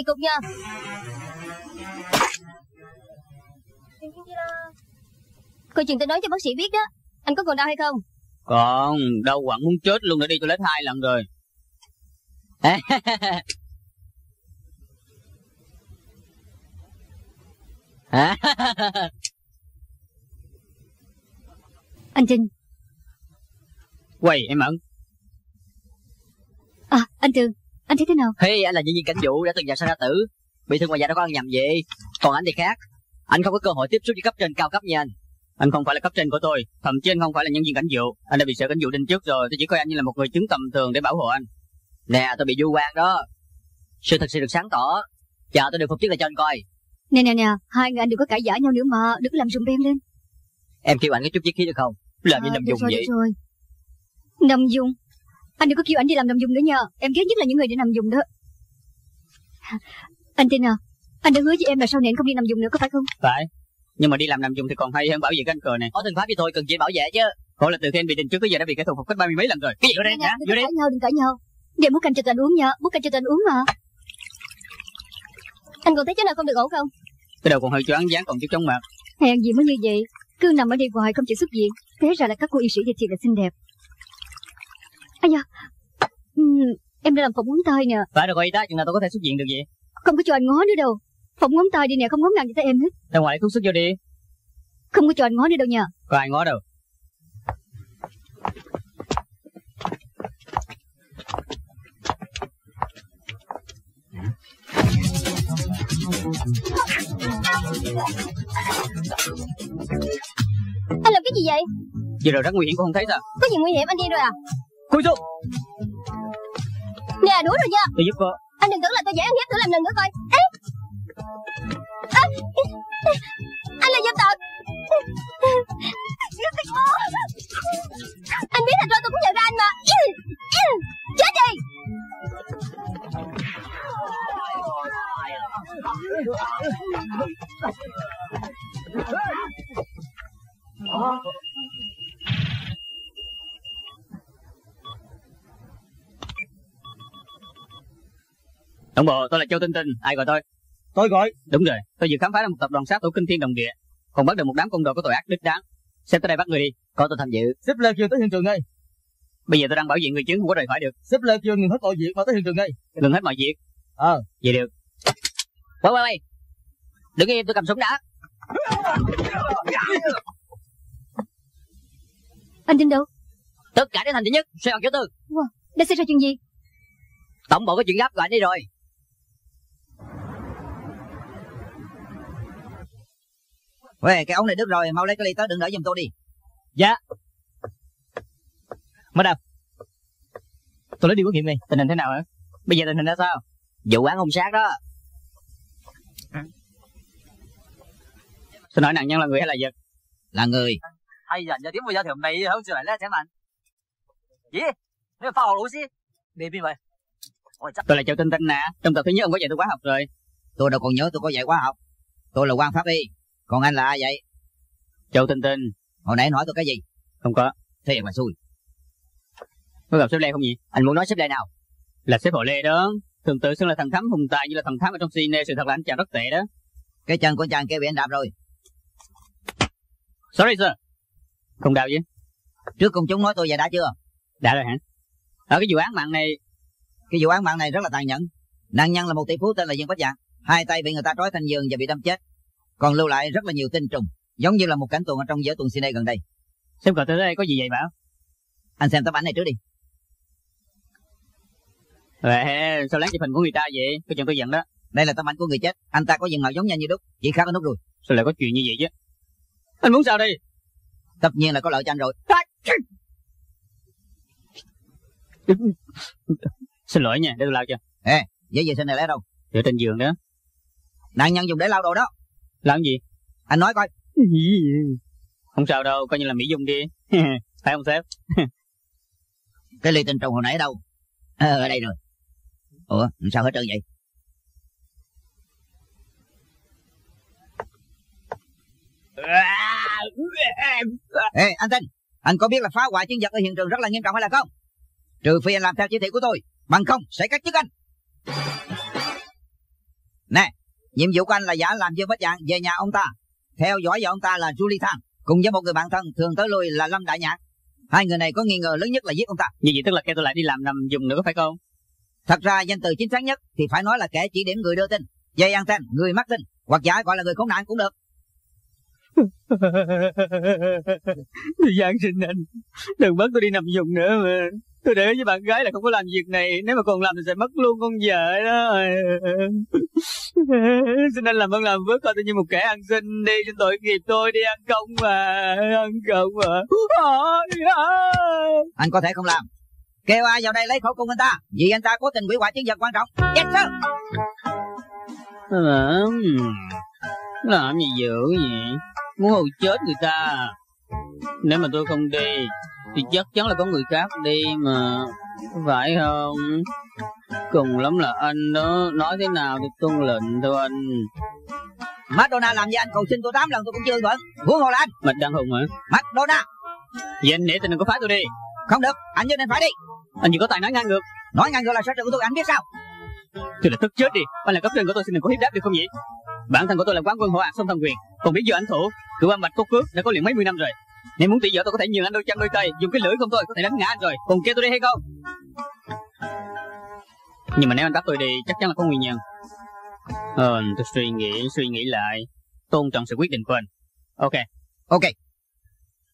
kỳ cục nha. Coi chừng tôi nói cho bác sĩ biết đó. Anh có còn đau hay không? Còn đau quặn muốn chết luôn đã đi toilet hai lần rồi. Anh Trinh. Quầy em ẩn. À anh Trường Anh thấy thế nào? Hey, anh là nhân viên cảnh vụ đã từng vào ra tử. Bị thương ngoài da đâu có ăn nhầm gì Còn anh thì khác. Anh không có cơ hội tiếp xúc với cấp trên cao cấp như anh. Anh không phải là cấp trên của tôi Thậm chí anh không phải là nhân viên cảnh vụ. Anh đã bị sở cảnh vụ đinh trước rồi Tôi chỉ coi anh như là một người chứng tầm thường để bảo hộ anh. Nè, tôi bị du quan đó. Sự thật sẽ được sáng tỏ. Chờ tôi được phục chức lại cho anh coi. Nè nè nè Hai người anh đừng có cãi giả nhau nữa mà Đừng có làm rùng beng lên. Em kêu anh cái chút chiếc khí được không? Làm như à, nằm được dùng vậy. rồi. Nằm dùng Anh đừng có kêu anh đi làm nằm dùng nữa nha. Em ghét nhất là những người đi nằm dùng đó. Anh tin à? Anh đã hứa với em là sau này anh không đi nằm dùng nữa có phải không? Phải. Nhưng mà đi làm nằm dùng thì còn hay hơn bảo vệ cái anh cờ này Có thân pháp với tôi cần gì bảo vệ chứ. Khổ là từ khi anh bị đinh trước tới giờ đã bị kẻ thù phục kích ba mươi mấy lần rồi. Cái gì ở đây hả? Vô cãi nhau đừng cãi nhau. Để bút canh cho tụi anh uống nha. Bút canh cho tụi anh uống mà. Anh còn thấy chỗ nào không được ổn không? Cái đầu còn hơi choáng dáng còn chút chóng mặt. Hèn gì mới như vậy? Cứ nằm ở đây hoài không chịu xuất viện Thế ra là các cô y sĩ thì thiệt là xinh đẹp Da. Ừm, Em đã làm phòng ngón tay nè. Phải rồi y tá chừng nào tôi có thể xuất viện được vậy? Không có cho anh ngó nữa đâu. Phòng ngón tay đi nè không ngó ngàng gì tới em hết. Ra ngoài thuốc sức vô đi. Không có cho anh ngó nữa đâu nha. Có ai ngó đâu. Anh làm cái gì vậy? Vừa rồi rất nguy hiểm cũng không thấy sao? Có gì nguy hiểm? Anh đi rồi à Cúi xuống Nè đuổi rồi nha. Tôi giúp cô. Anh đừng tưởng là tôi dễ ăn hiếp thử làm lần nữa coi. Ê! À! Anh là dâm tặc Anh biết thật rồi tôi cũng nhận ra anh mà. Chết đi Tổng bộ tôi là Châu Tinh Tinh Ai gọi tôi? Tôi gọi. Đúng rồi Tôi vừa khám phá ra một tập đoàn sát thủ kinh thiên đồng địa Còn bắt được một đám công đồ có tội ác đích đáng. Xếp tới đây bắt người đi Có tôi tham dự. Xếp Lê kêu tới hiện trường ngay. Bây giờ tôi đang bảo vệ người chứng không có rời khỏi được. Xếp Lê kêu ngừng hết mọi việc mà tới hiện trường ngay. Ngừng hết mọi việc? Ờ. Vậy được. Quay quay quay. Đừng im tôi cầm súng đã. Anh tin đâu? Tất cả đến thành thứ nhất Xoay mặt chỗ tư. Đã xảy ra chuyện gì? Tổng bộ có chuyện gấp gọi anh đi rồi Huệ, cái ống này đứt rồi, mau lấy cái ly tới đừng đỡ giùm tôi đi. Dạ. Mới đâu? Tôi lấy đi quốc nghiệm đi, tình hình thế nào hả? Bây giờ tình hình ra sao? Vụ án ông sát đó. À. Xin hỏi nạn nhân là người hay là vật? Là người. Hay dần cho tiếng bây giờ thì hôm nay hơn chưa lại lấy chẳng mạnh. Gì? Nếu phao lũ xí. Đi bên vậy. Tôi là Châu Tinh Tinh nè, trong tập thứ nhất ông có dạy tôi quá học rồi. Tôi đâu còn nhớ tôi có dạy quá học. Tôi là quan pháp y còn anh là ai vậy? Châu Tinh Tinh Hồi nãy anh hỏi tôi cái gì? Không có Thế mà xui. Có gặp sếp Lê không nhỉ Anh muốn nói xếp đây nào? Là sếp họ Lê đó Thường tự xưng là thần thám hùng tài như là thần thám ở trong cine Sự thật là anh chàng rất tệ đó Cái chân của chàng kia bị anh đạp rồi. Sorry sir Không đau chứ Trước công chúng nói tôi vậy đã chưa? Đã rồi hả Ở cái vụ án mạng này Cái vụ án mạng này rất là tàn nhẫn. Nạn nhân là một tỷ phú tên là Dương Bách Dạng. Hai tay bị người ta trói thành giường và bị đâm chết. Còn lưu lại rất là nhiều tinh trùng. Giống như là một cảnh tuần ở trong giữa tuần cine gần đây. Gọi tôi tới đây có gì vậy bảo Anh xem tấm ảnh này trước đi. Ê, sao lén chụp hình của người ta vậy Có chừng tôi giận đó Đây là tấm ảnh của người chết. Anh ta có diện mạo giống như anh như đúc. Chỉ khác có nút ruồi. Sao lại có chuyện như vậy chứ Anh muốn sao đây Tất nhiên là có lợi cho anh rồi. Xin lỗi nha để tôi lao cho Giấy vệ sinh này lấy đâu? Dựa trên giường đó Nạn nhân dùng để lau đồ đó. Làm gì Anh nói coi. Không sao đâu coi như là Mỹ Dung đi Phải không sếp Cái ly tinh trùng hồi nãy đâu? Ờ, ở đây rồi. Ủa, sao hết trơn vậy? Ê, anh Tinh, anh có biết là phá hoại chứng vật ở hiện trường rất là nghiêm trọng hay là không? Trừ phi anh làm theo chỉ thị của tôi, bằng không sẽ cắt chức anh. Nè, nhiệm vụ của anh là giả làm Dương Bách Dạng về nhà ông ta. Theo dõi vợ ông ta là Julie Thang, cùng với một người bạn thân thường tới lui là Lâm Đại Nhạc. Hai người này có nghi ngờ lớn nhất là giết ông ta. Như vậy tức là kêu tôi lại đi làm nằm dùng nữa phải không? Thật ra danh từ chính xác nhất thì phải nói là kẻ chỉ điểm người đưa tin, dây anten, người mắc tin, hoặc giả gọi là người khốn nạn cũng được. Giang sinh anh Đừng bắt tôi đi nằm dùng nữa mà Tôi để với bạn gái là không có làm việc này Nếu mà còn làm thì sẽ mất luôn con vợ đó. Xin anh làm ơn làm với coi tôi như một kẻ ăn xin đi Xin tội nghiệp tôi đi ăn công mà Ăn công mà. Anh có thể không làm. Kêu ai vào đây lấy khẩu cung anh ta, vì anh ta cố tình hủy hoại chứng vật quan trọng. Yes sir. Mà Làm gì dữ vậy? Muốn hù chết người ta. Nếu mà tôi không đi Thì chắc chắn là có người khác đi mà Phải không Cùng lắm là anh đó Nói thế nào thì tuân lệnh thôi anh Madonna làm gì anh cầu xin tôi 8 lần tôi cũng chưa thuận. Huống hồ là anh. Mạch Đăng Hùng hả Madonna. Vậy anh để tình đừng có phá tôi đi Không được, anh nhất định phải đi. Anh chỉ có tài nói ngang ngược Nói ngang ngược là sở trường của tôi, anh biết sao? Tôi là tức chết đi Anh là cấp trên của tôi xin đừng có hiếp đáp được không vậy Bản thân của tôi là quán quân hộ ạc sông thâm quyền Còn biết giờ anh thủ Cựu âm bạch cốt cước đã có liền mấy mươi năm rồi nếu muốn tỷ vợ tôi có thể nhường anh đôi chân đôi tay Dùng cái lưỡi không thôi có thể đánh ngã anh rồi. Còn kêu tôi đi hay không? Nhưng mà nếu anh bắt tôi đi chắc chắn là có nguyên nhân. Ờ tôi suy nghĩ suy nghĩ lại. Tôn trọng sự quyết định của anh. Ok Ok,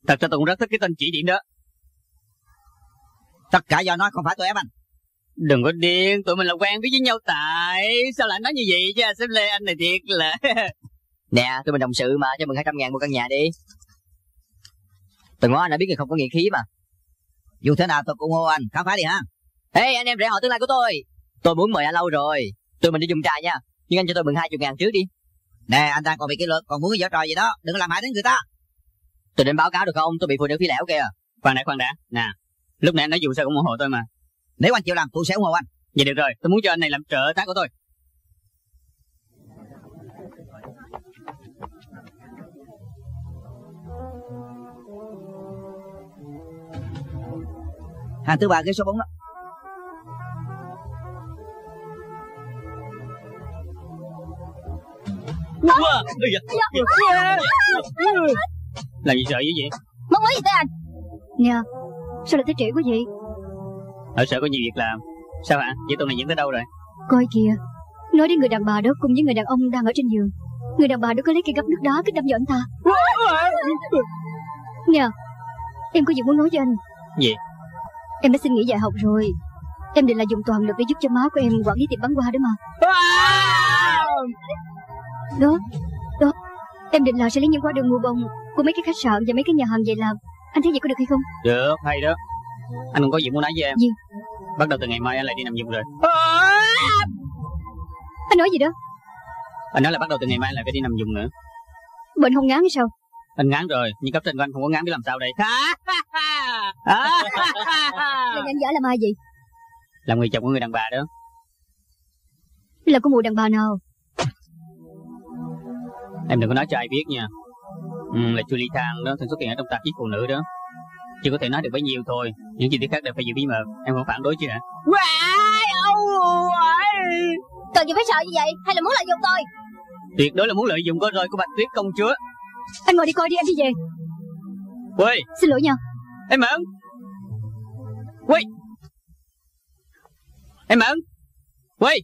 Thật ra tôi cũng rất thích cái tên chỉ điểm đó. Tất cả do nói không phải tôi ép anh. Đừng có điên, tụi mình là quen biết với nhau tại. Sao lại nói như vậy chứ xếp Lê anh này thiệt là. Nè, tụi mình đồng sự mà, cho mừng 200 ngàn mua căn nhà đi. Từng ngó anh đã biết người không có nghĩa khí mà. Dù thế nào tôi cũng hô anh, khám phá đi ha. Ê, anh em rể họ tương lai của tôi. Tôi muốn mời anh lâu rồi. Tụi mình đi dùng trà nha. Nhưng anh cho tôi mừng 20 ngàn trước đi. Nè, anh ta còn bị kỷ luật, còn muốn cái giở trò gì đó, đừng làm hại đến người ta. Tôi định báo cáo được không? Tôi bị phụ nữ phi lẻo kìa. Khoan đã khoan đã Nè Lúc nãy anh nói dù sao cũng ủng hộ tôi mà Nếu anh chịu làm, tôi sẽ ủng hộ anh. Vậy được rồi Tôi muốn cho anh này làm trợ tá của tôi Hàng thứ ba ghế số 4 đó. Làm gì sợ dữ vậy? Mất mới gì tới anh? Nè Sao lại tới trễ quá vậy? Ở sở có nhiều việc làm. Sao hả? Vậy tuần này diễn tới đâu rồi? Coi kìa. Nói đến người đàn bà đó cùng với người đàn ông đang ở trên giường. Người đàn bà đó có lấy cây gấp nước đá kích đâm vào anh ta. Nè Em có gì muốn nói với anh? Gì Em đã xin nghỉ dạy học rồi. Em định là dùng toàn lực để giúp cho má của em quản lý tiệm bán hoa đó mà. Đó Đó Em định là sẽ lấy những hóa đơn mua bông Của mấy cái khách sạn và mấy cái nhà hàng về làm. Anh thấy vậy có được hay không? Được hay đó. Anh còn có gì muốn nói với em. Gì? Bắt đầu từ ngày mai anh lại đi nằm dùng rồi. Anh nói gì đó? Anh nói là bắt đầu từ ngày mai anh lại phải đi nằm dùng nữa. Bệnh không ngán hay sao? Anh ngán rồi Nhưng cấp trên của anh không có ngán biết làm sao đây Là anh giả làm ai vậy? Làm người chồng của người đàn bà đó. Là của mụ đàn bà nào? Em đừng có nói cho ai biết nha. Ừ, Là Julie Thang đó thường xuất hiện ở trong tạp chí phụ nữ đó. Chỉ có thể nói được bấy nhiêu thôi. Những chi tiết khác đều phải giữ bí mật. Em không phản đối chứ hả? Cần gì phải sợ như vậy? Hay là muốn lợi dụng tôi? Tuyệt đối là muốn lợi dụng con roi của Bạch Tuyết công chúa. Anh ngồi đi coi đi em đi về. Quê! Xin lỗi nha. Em Mẫn Quê Em Mẫn Quê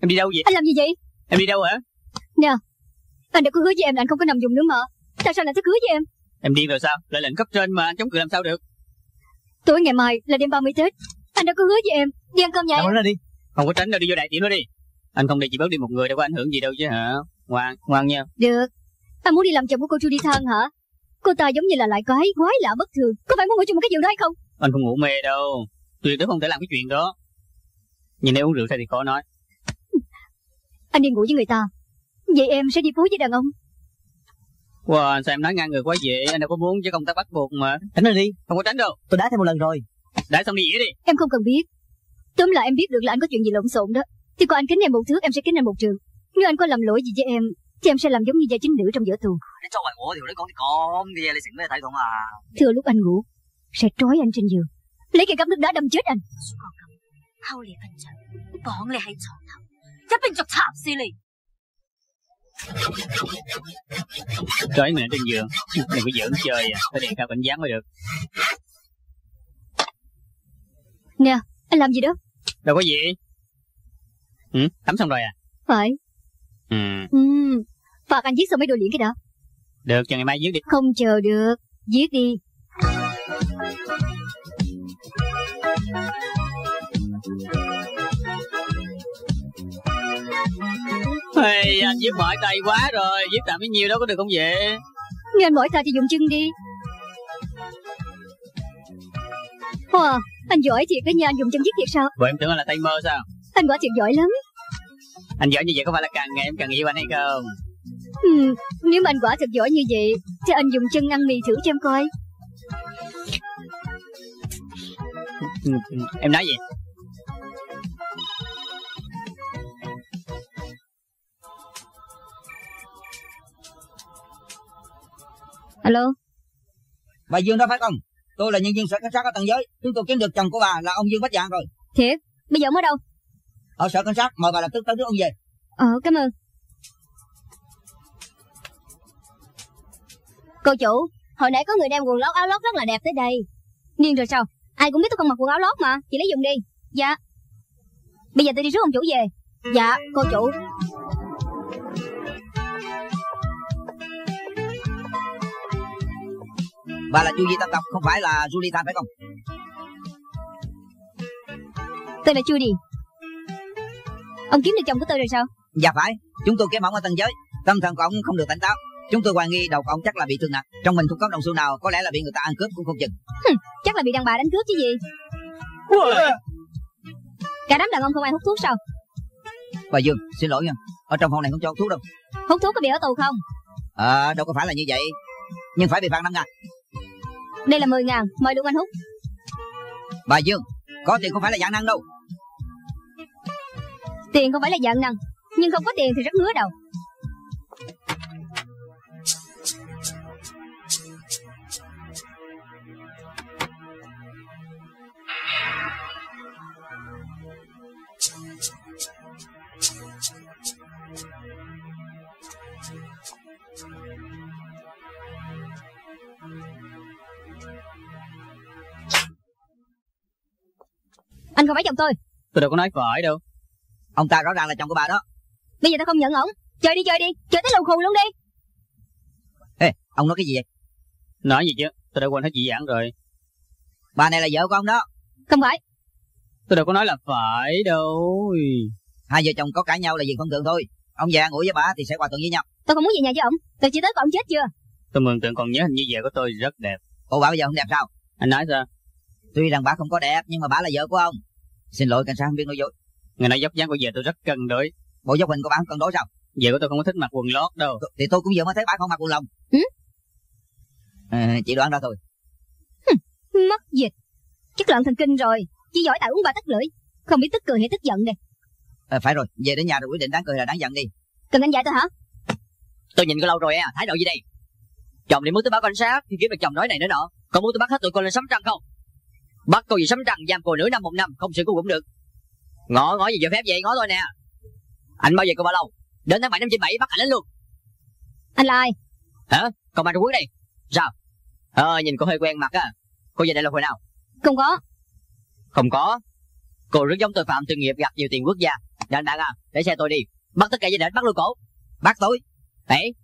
Em đi đâu vậy? Anh làm gì vậy? Em đi đâu hả? Anh đã có hứa với em là anh không có nằm dùng nữa mà. Tại sao lại thích hứa với em? Em điên rồi sao? Lại lệnh cấp trên mà chống cự làm sao được? Tối ngày mai là đêm 30 Tết. Anh đã có hứa với em Đi ăn cơm nhà em. ra đi. Không có tránh đâu đi vô đại tiệm đó đi. Anh không đi chỉ bớt đi một người đâu có ảnh hưởng gì đâu chứ hả? Ngoan ngoan nha. Được. Anh muốn đi làm chồng của cô Judy Thang hả? Cô ta giống như là lại gái quái lạ bất thường. Có phải muốn ngủ chung một cái giường đó hay không anh không ngủ mê đâu. Tuyệt đối không thể làm cái chuyện đó. Nhìn em uống rượu sao thì khó nói. Anh đi ngủ với người ta. Vậy em sẽ đi phú với đàn ông. Wow sao em nói ngang người quá vậy anh đâu có muốn chứ công tác bắt buộc mà. Tránh nó đi. Không có tránh đâu. Tôi đã thêm một lần rồi. Đã xong đi dĩa đi. Em không cần biết. Tóm lại em biết được là anh có chuyện gì lộn xộn đó. Thì còn anh kính em một thứ, em sẽ kính anh một trường. Nếu anh có làm lỗi gì với em thì em sẽ làm giống như gia chính nữ trong giữa tù. Thưa lúc anh ngủ sẽ trói anh trên giường. Lấy cây gắp nước đá đâm chết anh. Trói mẹ trên giường. Đừng có giỡn chơi à. Phải đề cao cảnh giác mới được. Nè anh làm gì đó? Đâu có gì. Ừ, tắm xong rồi à? Phải. Ừ. ừ. Phạt anh giết xong mấy đồ liền cái đó được chờ ngày mai giết đi. Không chờ được. Giết đi hey, Anh viết mỏi tay quá rồi Viết tạm bấy nhiêu đó có được không vậy anh mỏi tay thì dùng chân đi Wow, anh giỏi thiệt đó nha, anh dùng chân viết thiệt sao? Vậy em tưởng anh là tay mơ sao Anh quả thiệt giỏi lắm. Anh giỏi như vậy có phải là càng ngày em càng yêu anh hay không Ừ, nếu mà anh quả thật giỏi như vậy, thì anh dùng chân ăn mì thử cho em coi. Em nói gì Alo, Bà Dương đó phải không? Tôi là nhân viên sở cảnh sát ở tầng giới. Chúng tôi kiếm được chồng của bà là ông Dương Bách Dạng rồi. thiệt, bây giờ ở đâu? Ở sở cảnh sát mời bà lập tức tới trước ông về. Ờ, cảm ơn. Cô chủ, hồi nãy có người đem quần lót áo lót rất là đẹp tới đây. Điên rồi sao? Ai cũng biết tôi không mặc quần áo lót mà, chị lấy dùng đi. Dạ. Bây giờ tôi đi rước ông chủ về. Dạ, cô chủ. Bà là Chu Di Tam Tộc không phải là Julie phải không? Tôi là Judy. Ông kiếm được chồng của tôi rồi sao? Dạ phải. Chúng tôi kiếm ông ở tầng giới. Tâm thần của ông không được tỉnh táo. Chúng tôi hoài nghi đầu của ông chắc là bị thương nặng. Trong mình không có đồng xu nào, có lẽ là bị người ta ăn cướp cũng không chừng. Chắc là bị đàn bà đánh cướp chứ gì. Cả đám đàn ông không ai hút thuốc sao? Bà Dương, xin lỗi nha. Ở trong phòng này không cho hút thuốc đâu. Hút thuốc có bị ở tù không? Ờ, đâu có phải là như vậy. Nhưng phải bị phạt năm ngàn. Đây là 10 ngàn, mời luôn anh hút. Bà Dương, có tiền không phải là dạng năng đâu. Tiền không phải là dạng năng, nhưng không có tiền thì rất ngứa đầu. Anh không phải chồng tôi, Tôi đâu có nói phải đâu Ông ta rõ ràng là chồng của bà đó. bây giờ tôi không nhận ổng. Chơi đi chơi đi, chơi tới lù khù luôn đi. Ê, ông nói cái gì vậy? Nói gì chứ Tôi đã quên hết dị giảng rồi Bà này là vợ của ông đó. Không phải, Tôi đâu có nói là phải đâu Hai vợ chồng có cãi nhau là việc thông thường thôi. Ông về ngủ với bà thì sẽ hòa thuận với nhau. tôi không muốn về nhà với ổng. Tôi chỉ tới coi ổng chết chưa. Tôi mường tượng còn nhớ hình như vợ của tôi rất đẹp Ủa bà bây giờ không đẹp sao? Anh nói sao Tuy rằng bà không có đẹp nhưng mà bà là vợ của ông. Xin lỗi cảnh sát không biết nói dối. Người nói dốc dáng của vợ tôi rất cân đối Bộ dốc hình của bà không cân đối sao? Vợ của tôi không có thích mặc quần lót đâu Thì tôi cũng vừa mới thấy bà không mặc quần lông. Ừ? À, chị đoán ra thôi. Mất dịch. Chắc loạn thần kinh rồi. Chỉ giỏi tại uống ba tắt lưỡi. Không biết tức cười hay tức giận đây. À, phải rồi, về đến nhà rồi quyết định đáng cười là đáng giận đi. Cần anh dạy tôi hả? Tôi nhìn cô lâu rồi à, thái độ gì đây? Chồng đi muốn tôi báo cảnh sát thì kiếm được chồng nói này nữa nọ. Còn muốn tôi bắt hết tụi cô lên sấm trăng không? Bắt cô gì sấm trăng giam cô nửa năm một năm không xử cô cũng được. Ngõ ngõ gì giờ phép vậy ngõ tôi nè. Anh bao giờ cô bao lâu? Đến tháng 7 năm 97 bắt anh đến luôn. Anh là ai? Hả? Công an Trung Quốc đây. Sao? Ờ nhìn cô hơi quen mặt á. Cô về đây là hồi nào? Không có. Không có. Cô rất giống tội phạm chuyên nghiệp gặp nhiều tiền quốc gia. Đàn bạn à, để xe tôi đi. Bắt tất cả gia đình bắt luôn cổ. Bắt tôi. Đấy.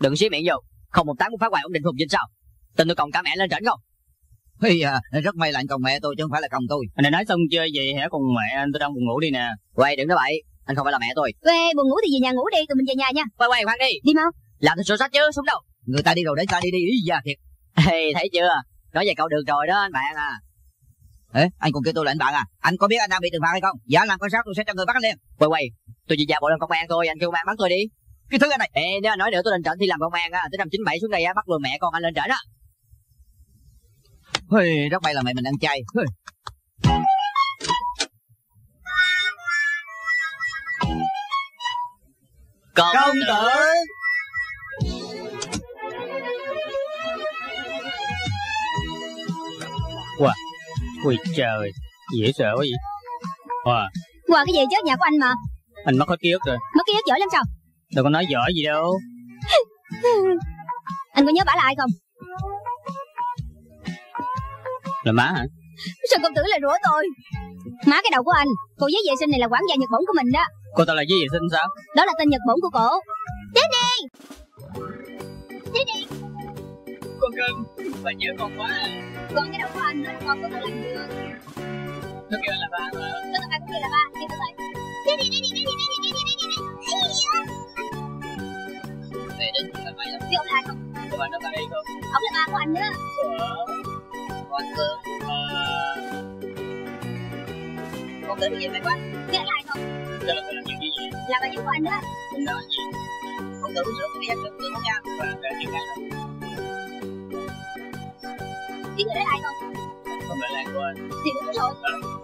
Đừng xí miệng vô. Không một tám cũng phá hoại ổn định phục dịch sao? Tin tôi còng cả mẹ lên trển không? Hey, à, rất may là anh còng mẹ tôi chứ không phải là còng tôi. Anh này nói xong chơi vậy hả cùng mẹ anh tôi đang buồn ngủ đi nè Quay đừng nói bậy. Anh không phải là mẹ tôi. Ê, buồn ngủ thì về nhà ngủ đi, tụi mình về nhà nha. Quay quay khoan đi. Đi mau. Làm theo sổ sách chứ, xuống đâu. Người ta đi rồi để ta đi đi. Ý da thiệt. Hey, thấy chưa? Nói về cậu được rồi đó anh bạn à. Ê, anh còn kêu tôi là anh bạn à? Anh có biết anh đang bị trừng phạt hay không? Dạ làm con sát tôi sẽ cho người bắt anh liền. Quay quay. Tôi chỉ giả bộ làm công an thôi, anh kêu công an bắt tôi đi. Cái thứ anh này. Ê, nếu anh nói nữa tôi lên trển thi làm công an á, tới năm 97 xuống đây á, bắt luôn mẹ con anh lên trển á. Hey, rất may là mẹ mình ăn chay. Hey. Công tử. Ui trời Dễ sợ quá vậy Wow Qua cái gì chứ nhà của anh mà. Anh mất hết ký ức rồi Mất ký ức giỏi lắm sao Đâu có nói giỏi gì đâu. Anh có nhớ bả là ai không? Là má hả? Sao công tử lại rủa tôi. Má cái đầu của anh Cô giấy vệ sinh này là quản gia Nhật Bổn của mình đó. Cô ta là gì vệ sinh sao? Đó là tên Nhật Bổn của cổ. Tiếp đi! Tiếp đi! Con cưng Bà nhớ con quá. Còn cái đầu của anh đó là con của tôi làm được Nó kêu là ba mà. Tôi cả cũng kêu là ba tôi Tiếp đi đi đi đi đi đi đi đi đi là mấy lắm Rượu là không? Ông là ba của anh nữa Còn cơm Ờ... Còn cơm gì mày quá? Rượu lại không? Giờ là phải làm chuyện gì vậy? Là bà giúp của anh nữa Không nói gì Còn cơm rượu của em là cơm không ra Và phải làm chuyện này người đấy ai không? Không để lại của anh Thì đúng rồi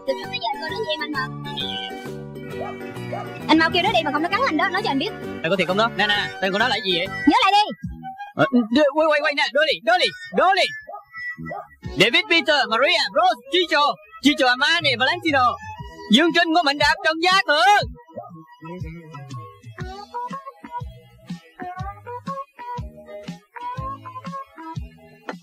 Từ trước tới giờ tôi nói gì em anh mà Nói gì? Anh mau kêu nó đi mà không nó cắn anh đó Nói cho anh biết. Đây có thiệt không đó? Nè nè Tên của nó là gì vậy? Nhớ lại đi. Ờ, Quay quay quay nè Dolly Dolly Dolly David Peter Maria Rose Chicho Chicho Amani Valentino. Dương Trinh Ngô Mạnh Đạt Trần Gia Thượng.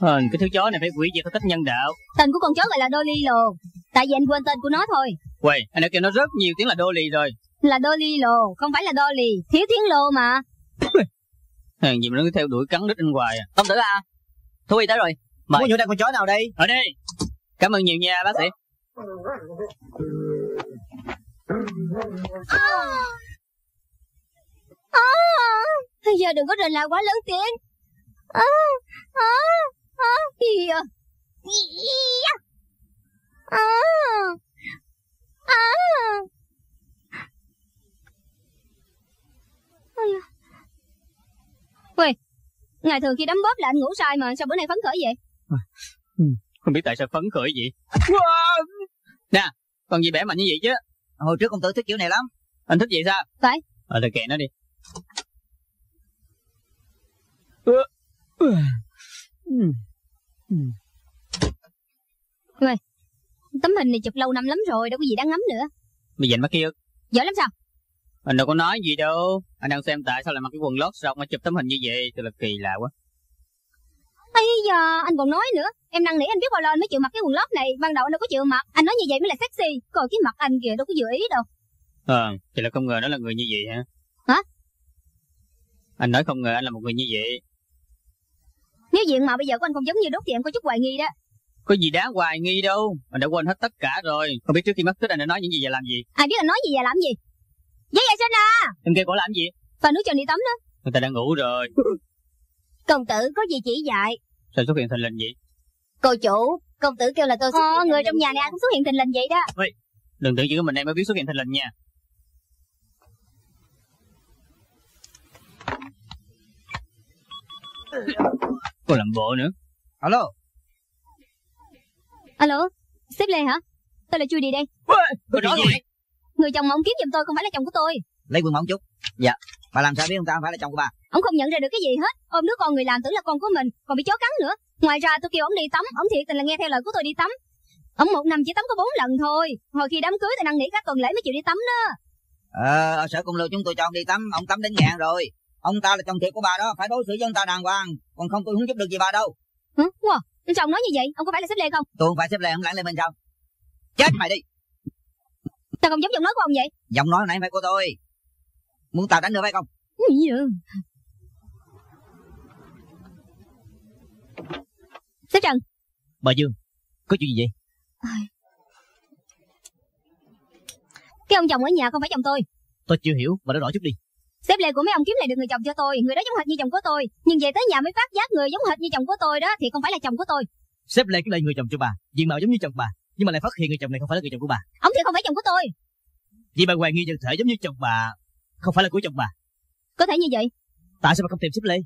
Hờn, cái thứ chó này phải quỷ diệt theo cách nhân đạo? Tên của con chó gọi là Dolly Lồ Tại vì anh quên tên của nó thôi. Quầy, anh đã kêu nó rất nhiều tiếng là Dolly rồi. Là Dolly Lồ Không phải là Dolly Thiếu tiếng lô mà. Hèn gì mà nó cứ theo đuổi cắn đít anh hoài à? Công tử à. Thú y tới rồi. Mời. Muốn vô đây con chó nào đây? Ở đây. Cảm ơn nhiều nha bác sĩ. À, Bây giờ đừng có rền la quá lớn tiếng. À, à, à, gì à? À, à. Quê Ngày thường khi đấm bóp là anh ngủ sai mà Sao bữa nay phấn khởi vậy? Không biết tại sao phấn khởi vậy. Nè Còn gì bẻ mạnh như vậy chứ. Hồi trước công tử thích kiểu này lắm. Anh thích vậy sao? Phải. Ờ thì kệ nó đi Tấm hình này chụp lâu năm lắm rồi Đâu có gì đáng ngắm nữa Mày dành mắt kia Giỏi lắm sao Anh đâu có nói gì đâu Anh đang xem tại sao lại mặc cái quần lót rộng mà chụp tấm hình như vậy Thật là kỳ lạ quá Ây da, anh còn nói nữa. Em năn nỉ anh biết bao lâu mới chịu mặc cái quần lót này. Ban đầu anh đâu có chịu mặc. Anh nói như vậy mới là sexy. Còn cái mặt anh kìa đâu có vừa ý đâu. Ờ Thì là không ngờ nó là người như vậy hả Hả? Anh nói không ngờ anh là một người như vậy Nếu diện mạo bây giờ của anh không giống như đốt thì em có chút hoài nghi đó. Có gì đáng hoài nghi đâu Anh đã quên hết tất cả rồi Không biết trước khi mất tích anh đã nói những gì và làm gì Ai biết anh nói gì và làm gì? Giấy vệ sinh à! Em kêu cổ làm gì Và nước cho đi tắm đó. Người ta đang ngủ rồi Công tử có gì chỉ dạy? Sao xuất hiện thành lình vậy Cô chủ, công tử kêu là tôi xuất Ờ, người trong nhà này ai cũng xuất hiện tình lình vậy đó. Đừng tưởng chỉ có mình em mới biết xuất hiện thành lình nha Cô làm bộ nữa Alo Alo, sếp Lê hả? Tôi là Chui đi đây. Có Nói gì rồi Người chồng mà ông kiếm giùm tôi không phải là chồng của tôi. Lấy quần mỏng chút Dạ Bà làm sao biết ông ta không phải là chồng của bà Ông không nhận ra được cái gì hết. Ôm đứa con người làm tưởng là con của mình, còn bị chó cắn nữa. Ngoài ra tôi kêu ông đi tắm, ông thiệt tình là nghe theo lời của tôi đi tắm. Ông một năm chỉ tắm có bốn lần thôi. Hồi khi đám cưới tôi năn nỉ các tuần lễ mới chịu đi tắm đó. Ờ ở sở công lưu chúng tôi cho ông đi tắm Ông tắm đến ngàn rồi Ông ta là chồng thiệt của bà đó Phải đối xử với ông ta đàng hoàng Còn không tôi không giúp được gì bà đâu Hả? Wow, sao ông nói như vậy? Ông có phải là sếp Lê không? Tôi không phải xếp lệ ông lãng lên bên sau Chết mày đi Sao không giống giọng nói của ông vậy? Giọng nói nãy phải của tôi Muốn tao đánh nữa phải không Cái gì vậy? Sếp Trần, Bà Dương Có chuyện gì vậy cái ông chồng ở nhà không phải chồng tôi. Tôi chưa hiểu Bà nói rõ chút đi Sếp Lê của mấy ông kiếm lại được người chồng cho tôi. Người đó giống hệt như chồng của tôi. Nhưng về tới nhà mới phát giác người giống hệt như chồng của tôi đó thì không phải là chồng của tôi. Sếp Lê cái lời người chồng cho bà Diện mạo giống như chồng bà Nhưng mà lại phát hiện người chồng này không phải là người chồng của bà Ông thì không phải chồng của tôi. Vì bà hoài nghi nhân thể giống như chồng bà Không phải là của chồng bà Có thể như vậy. Tại sao bà không tìm sếp Lê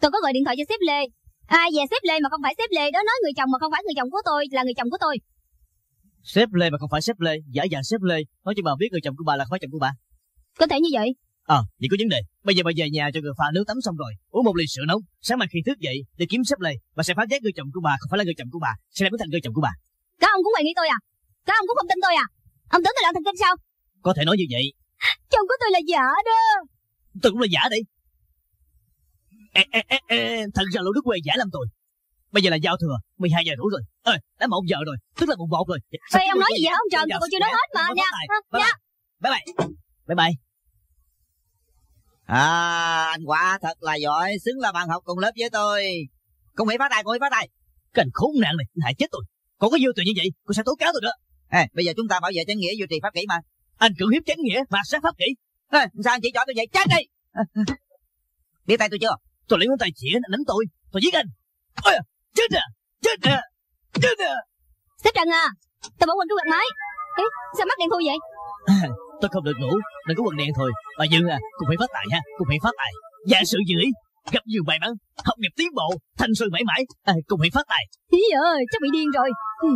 Tôi có gọi điện thoại cho sếp Lê. Ai về sếp Lê mà không phải sếp Lê đó nói người chồng mà không phải người chồng của tôi là người chồng của tôi. Sếp Lê mà không phải sếp Lê Giả dạng sếp Lê Nói cho bà biết người chồng của bà là không phải chồng của bà Có thể như vậy. Ờ, vậy có vấn đề. Bây giờ bà về nhà cho người pha nước tắm xong rồi, uống một ly sữa nóng. Sáng mai khi thức dậy để kiếm sếp Lê, bà sẽ phát giác người chồng của bà không phải là người chồng của bà, sẽ lại biến thành người chồng của bà. Các ông cũng hoài nghi tôi à? Các ông cũng không tin tôi à? Ông tưởng tôi là thần kinh sao? Có thể nói như vậy, Chồng của tôi là giả đó. Tôi cũng là giả đi ê, ê, ê, ê, Thật ra lũ nước quê giả lắm tôi. Bây giờ là giao thừa 12 giờ đủ rồi. Ờ đã một giờ rồi Tức là mùng một rồi. Ê ông nói gì vậy? Ông Trần Tôi chưa nói hết mà nha. Dạ. Bye bye. Bye bye À, anh quả thật là giỏi, xứng là bạn học cùng lớp với tôi. Con Mỹ phát tài, con Mỹ phát tài. Cần khốn nạn này, hại chết tôi. Còn có dư tiền như vậy, con sẽ tố cáo tôi đó. à, bây giờ chúng ta bảo vệ chánh nghĩa duy trì pháp kỷ mà. Anh cưỡng hiếp chánh nghĩa, mà sát pháp kỷ. à, sao anh chỉ cho tôi vậy? Chết đi! Biết tay tôi chưa? Tôi lấy ngón tay chỉ anh đánh tôi, tôi giết anh. Ôi, chết à, chết à, chết à. Sếp Trần à Tôi bảo quên cái gặp máy Ê, sao mắt đen thui vậy Tôi không được ngủ, đừng có quần đen thôi. Bà Dương à, cũng phải phát tài ha, cũng phải phát tài. Dạ sự dự ý, gặp nhiều may mắn, học nghiệp tiến bộ, thanh xuân mãi mãi, à, cũng phải phát tài. Ý ơi chắc bị điên rồi ừ.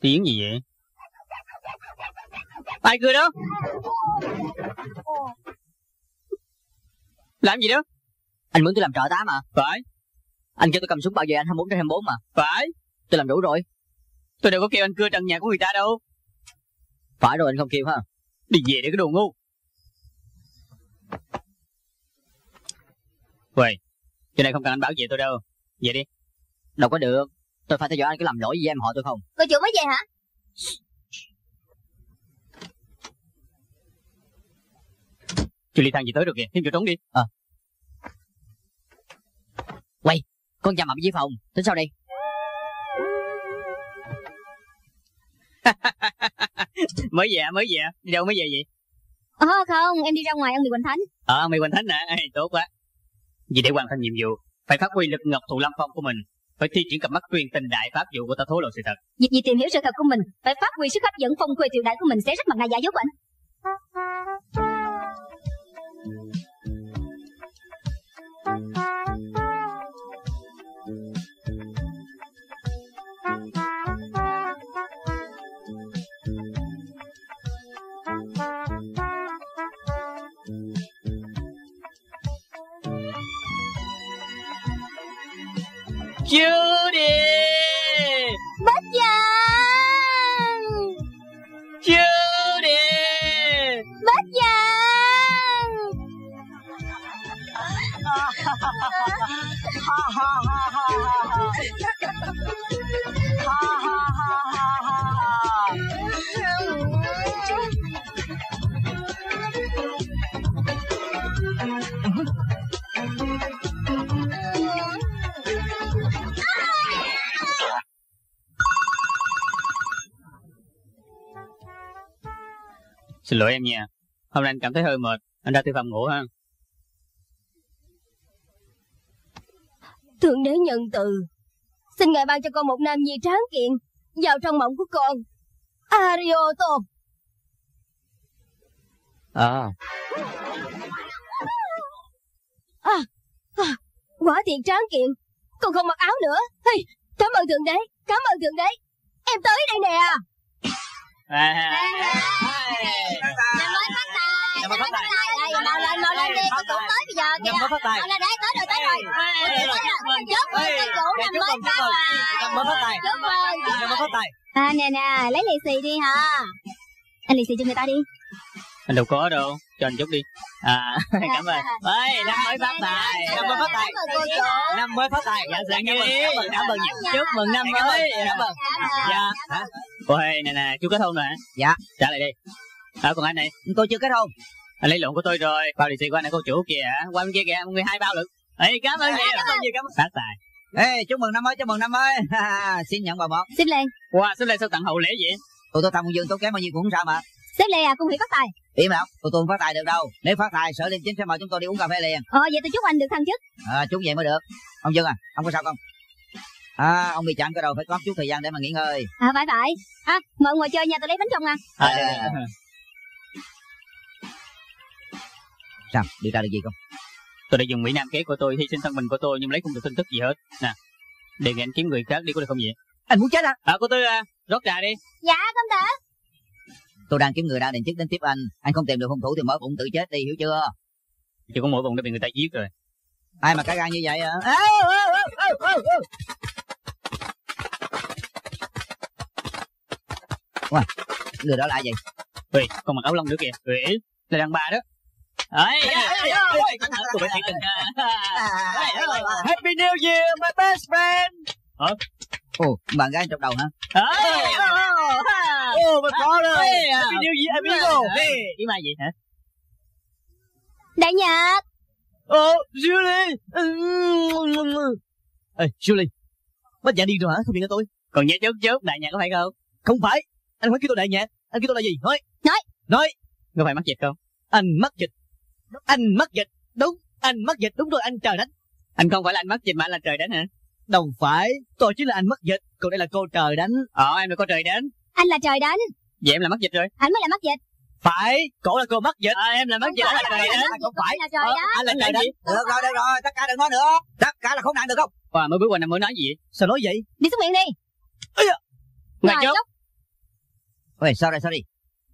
Tiếng gì vậy? Ai cười đó Làm gì đó? Anh muốn tôi làm trợ tá mà Phải, Anh kêu tôi cầm súng bảo vệ anh 24 trên 24 mà phải. Tôi làm đủ rồi Tôi đâu có kêu anh cưa trần nhà của người ta đâu. Phải rồi anh không kêu ha Đi về để cái đồ ngu. Vậy, chỗ này không cần anh bảo vệ tôi đâu. Về đi. Đâu có được Tôi phải theo dõi anh có làm lỗi gì với em họ tôi không Cô chủ mới về hả Chưa ly thang gì tới được kìa, thêm chỗ trống đi. Con chào mập dưới phòng Tính sao đây mới về, mới về. Đi đâu mới về vậy? Ờ không em đi ra ngoài ăn mì Quỳnh Thánh Ờ, mày Quỳnh Thánh nè, Ê, tốt quá. Vì để hoàn thành nhiệm vụ, phải phát huy lực ngọc thụ lâm phong của mình. Phải thi triển cặp mắt truyền tình đại pháp vụ của ta thối lộ sự thật. Dịp gì tìm hiểu sự thật của mình, Phải phát huy sức hấp dẫn phong quê triều đại của mình Sẽ rất mặt ngài giả dối của anh Chưa đi! Bách Giang Chưa đi! Bách Giang Xin lỗi em nha. Hôm nay anh cảm thấy hơi mệt. Anh ra tư phòng ngủ ha. Thượng đế nhận từ. Xin ngài ban cho con một nam nhi tráng kiện Vào trong mộng của con. Arioto. À. Quả thiệt tráng kiện. Con không mặc áo nữa. Hey, Cảm ơn Thượng Đế Cảm ơn Thượng Đế. Em tới đây nè À, Năm mới phát tài Năm mới phát tài. Đây, mau lên mau lên đi Con cũng tới bây giờ kìa Năm mới phát tài. Mau lên đấy tới rồi tới rồi Chúc mừng cái chủ năm mới phát tài Năm mới phát tài. Chúc mừng chúc Năm mới phát tài. À nè nè lấy lì xì đi hả Anh lì xì cho người ta đi anh đâu có đâu. Cho anh chút đi. À, cảm ơn. Ê, năm mới phát tài. Năm mới phát tài. Năm mới phát tài. Dạ, Cảm ơn, đi. cảm ơn. Chúc mừng năm mới. Cảm ơn. Dạ. Hả? Ôi, nè nè, chú kết hôn rồi hả? Dạ. Trả lại đi. À, còn anh này, Tôi chưa kết hôn. anh lấy lộn của tôi rồi. Bao lì xì của anh này cô chủ kìa. Qua bên kia kìa, một người hai bao lận. Ê, cảm ơn nhiều, cảm ơn nhiều, cảm ơn. Phát tài. Ê, chúc mừng năm mới, chúc mừng năm mới. Xin nhận quà một. Xếp lên Wow, số này sao tặng hậu lễ vậy? Tụi tôi thằng Dương tốn kém bao nhiêu cũng không sao mà. Xếp lên à, cung hỷ phát tài Im lặng, tụi tôi không phát tài được đâu. Nếu phát tài, sở liêm chính sẽ mời chúng tôi đi uống cà phê liền. Ờ vậy tôi chúc anh được thăng chức À, chúng vậy mới được. Ông Dương à, ông có sao không? À, ông bị chạm cái đầu phải có chút thời gian để mà nghỉ ngơi. À phải phải À mời ngồi chơi nha tôi lấy bánh trong ăn À, À, được, à, được. Sao, điều tra được gì không? Tôi đã dùng Mỹ Nam kế của tôi, hy sinh thân mình của tôi nhưng lấy không được tin tức gì hết. Nè, Đề nghị anh kiếm người khác đi có được không vậy? Anh muốn chết à? À cô Tư à, rót trà đi. Dạ công tử Tôi đang kiếm người đã định chức đến tiếp anh. Anh không tìm được hung thủ thì mở bụng tự chết đi, hiểu chưa? Chỉ có mỗi bụng đã bị người ta giết rồi. Ai mà cả gan như vậy hả? À, Wow, người đó là ai vậy? Ui, còn mặc áo lông nữa kìa. Ui, là đàn bà đó. Ấy, tình Happy New Year, my best friend. Ồ, bạn gái trong đầu hả? Oh, my brother. Happy New Year, amigo. Hey. Ý mai gì hả? Đại nhật Oh, Julie. Ê, Julie. Bác già đi rồi hả? Không biết là tôi. Còn nhớ chốt chốt đại nhạc có phải không? Không phải. Anh phải kêu tôi đại nhạc. Anh kêu tôi là gì? Nói. Nói. Nói. Có phải mắc dịch không? Anh mắc dịch. Anh mắc dịch. Đúng. Anh mắc dịch. Đúng rồi, anh trời đánh. Anh không phải là anh mắc dịch mà anh là trời đánh hả? Đâu phải. Tôi chính là anh mắc dịch. Còn đây là cô trời đánh. Ờ, em là có trời đánh. Anh là trời đánh Vậy em là mắc dịch rồi. Anh mới là mắc dịch Phải. Cổ là cô mắc dịch. À, em là mắc dịch, Không anh là trời dịch, không phải. Anh là trời Ờ, đánh Anh là trời gì? Được rồi, được rồi, tất cả đừng nói nữa. Tất cả là khốn nạn được không? Wow, mới bước qua năm mới nói gì vậy? Sao nói vậy? Đi xuống miệng đi Ngoài Rồi, chốt. chốt. Ôi, sorry, sorry.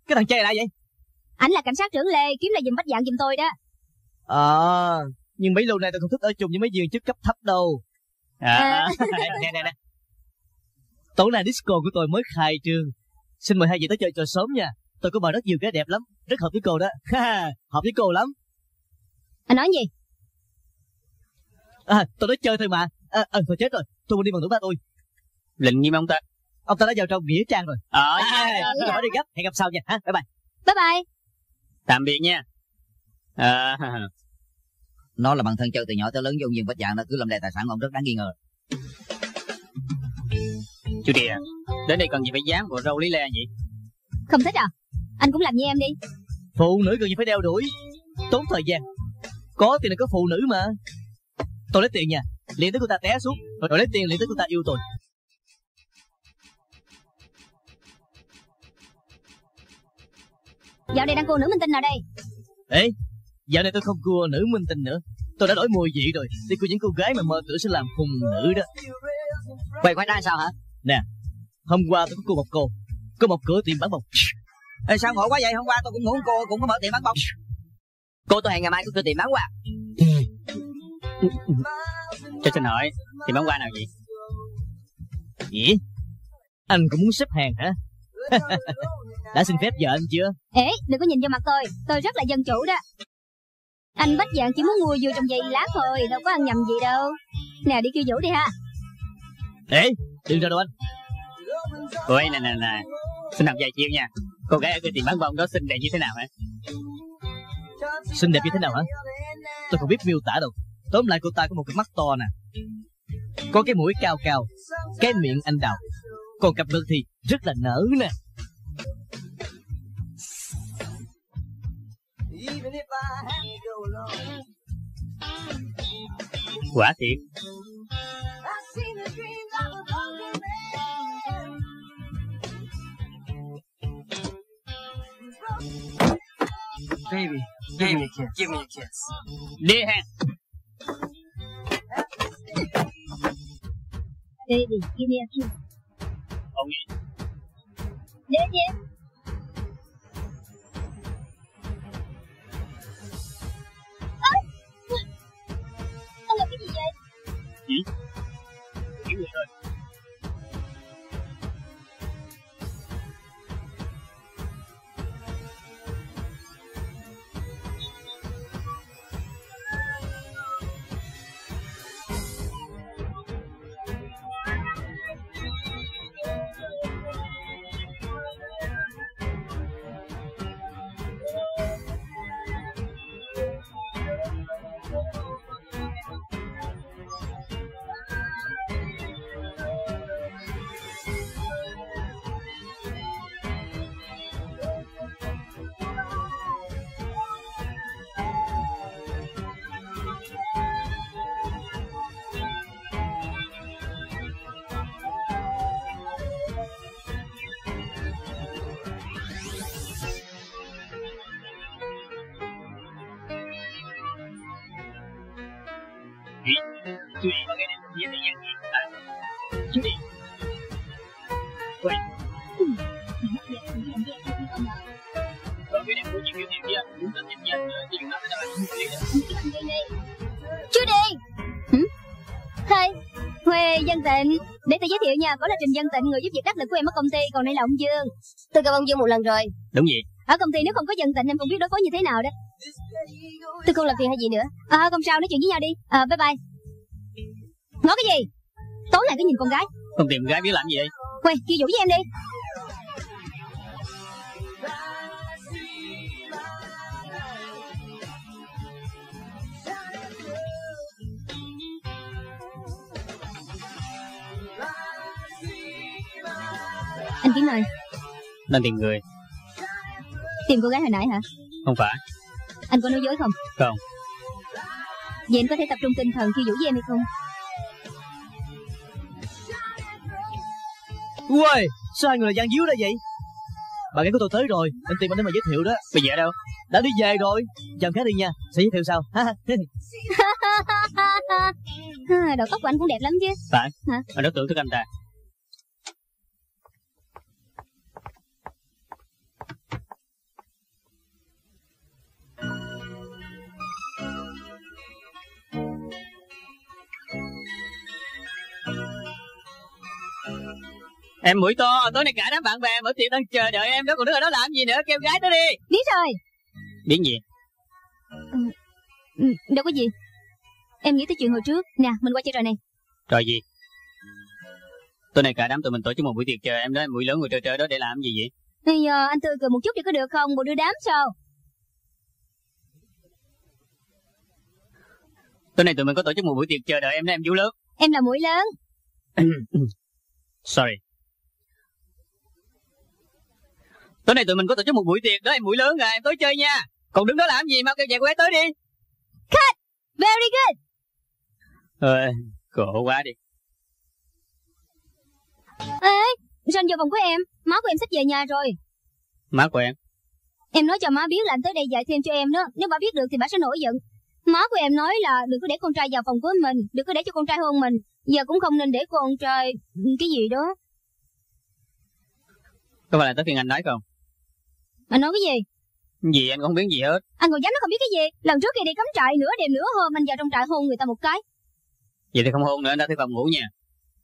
Cái thằng trai là ai vậy? Anh là cảnh sát trưởng Lê Kiếm là giùm bách dạng giùm tôi đó Ờ. nhưng mấy lâu nay tôi không thích ở chung với mấy viên chức cấp thấp đâu. À, nè, nè, nè, nè. Tối nay disco của tôi mới khai trương. Xin mời hai vị tới chơi trò sớm nha. Tôi có mời rất nhiều gái đẹp lắm. Rất hợp với cô đó. Ha, hợp với cô lắm. Anh nói gì À, tôi nói chơi thôi mà. À, à, thôi chết rồi. Tôi muốn đi bằng tuổi ba tôi. lệnh nghiêm ông ta. Ông ta đã vào trong nghĩa trang rồi. Ờ, À, tôi phải đi gấp. Hẹn gặp sau nha. Ha, bye bye. Bye bye tạm biệt nha. À, Nó là bạn thân chơi từ nhỏ tới lớn vô viên bách dạng nó cứ làm đề tài sản ông rất đáng nghi ngờ. Chú Địa, đến đây cần gì phải dán bộ râu lý le vậy? Không thích à Anh cũng làm như em đi Phụ nữ cần gì phải đeo đuổi. Tốn thời gian. Có tiền là có phụ nữ mà. Tôi lấy tiền nha. liền tới cô ta té xuống. Rồi lấy tiền liền tới cô ta yêu tôi. Dạo này đang cô nữ minh tinh nào đây Ê, dạo này tôi không cua nữ minh tinh nữa. Tôi đã đổi mùi vị rồi. Đi cua những cô gái mà mơ tưởng sẽ làm hùng nữ đó. Quay khoai trai sao hả? Nè Hôm qua tôi có cua một cô. Có một cửa tiệm bán bông. Ê, sao ngộ quá vậy? Hôm qua tôi cũng ngủ cô cũng có mở tiệm bán bông. Cô tôi hẹn ngày mai tôi tiệm bán quà. Cho xin hỏi, thì bán hoa nào vậy? Gì? Anh cũng muốn xếp hàng hả? đã xin phép vợ anh chưa? Ê đừng có nhìn vô mặt tôi Tôi rất là dân chủ đó Anh bách dạng chỉ muốn mua vừa trong giày lá thôi Đâu có ăn nhầm gì đâu Nè đi kêu Vũ đi ha Ê, đừng ra đâu anh. ấy nè nè nè, xin học vài chiêu nha. Cô gái ở cái tiệm bán bông đó xinh đẹp như thế nào hả? Xinh đẹp như thế nào hả? Tôi không biết miêu tả đâu. Tóm lại cô ta có một cái mắt to nè. Có cái mũi cao cao. Cái miệng anh đào. Còn cặp ngực thì rất là nở nè. Quả thiệt. Baby, give me a kiss. Give me a kiss. Đi ha. Baby, give me a kiss Ông nghe. Đến gì Anh làm cái gì Tịnh Để tôi giới thiệu nha Có là Trình Dân Tịnh Người giúp việc đắc lực của em ở công ty Còn đây là ông Dương. Tôi gặp ông Dương một lần rồi. Đúng vậy. Ở công ty nếu không có Dân Tịnh Em không biết đối phó như thế nào đó. Tôi không làm phiền hay gì nữa. À không sao nói chuyện với nhau đi. À bye bye. Ngó cái gì? Tối ngày cứ nhìn con gái. Không tìm gái biết làm gì vậy? Quay kêu vũ với em đi Anh Kiếm ơi Nên tìm người Tìm cô gái hồi nãy hả Không phải Anh có nói dối không Không Vậy anh có thể tập trung tinh thần khi vũ với em hay không Uầy, sao hai người là gian díu đó vậy? Bạn gái của tôi tới rồi, anh tìm anh để mà giới thiệu đó. Bây giờ đâu Đã đi về rồi. Chào khác đi nha, sẽ giới thiệu sau. Ha ha. Đầu tóc của anh cũng đẹp lắm chứ Phải Hả? Mà đối tượng thức anh ta Em mũi to, tối nay cả đám bạn bè mở tiệc đang chờ đợi em đó, còn đứng ở đó làm gì nữa, kêu gái tới đi. Biết rồi Biến gì? ừ, Đâu có gì Em nghĩ tới chuyện hồi trước Nè mình qua chơi trò này Rồi gì? Tối nay cả đám tụi mình tổ chức một buổi tiệc chờ em đó, mũi lớn người trời trời đó để làm gì vậy? Bây giờ anh tươi cười một chút thì có được không Bộ đưa đám sao Tối nay tụi mình có tổ chức một buổi tiệc chờ đợi em đó, em vũ lớn. Em là mũi lớn Sorry. Tối nay tụi mình có tổ chức một buổi tiệc đó, em mũi lớn à, em tới chơi nha. Còn đứng đó làm gì mà kêu chạy gái tới đi. Very good Ờ, khổ quá đi. Ê anh vô phòng của em Má của em sắp về nhà rồi Má của em. Em nói cho má biết là anh tới đây dạy thêm cho em đó Nếu bà biết được thì bà sẽ nổi giận Má của em nói là đừng có để con trai vào phòng của mình Đừng có để cho con trai hôn mình Giờ cũng không nên để con trai Cái gì đó Có phải là tới phiên anh nói không? Anh nói cái gì Gì anh cũng không biết gì hết. Anh còn dám nói không biết cái gì Lần trước khi đi cắm trại nửa đêm nửa hôm Anh vào trong trại hôn người ta một cái Vậy thì không hôn nữa, anh ra tới phòng ngủ nha.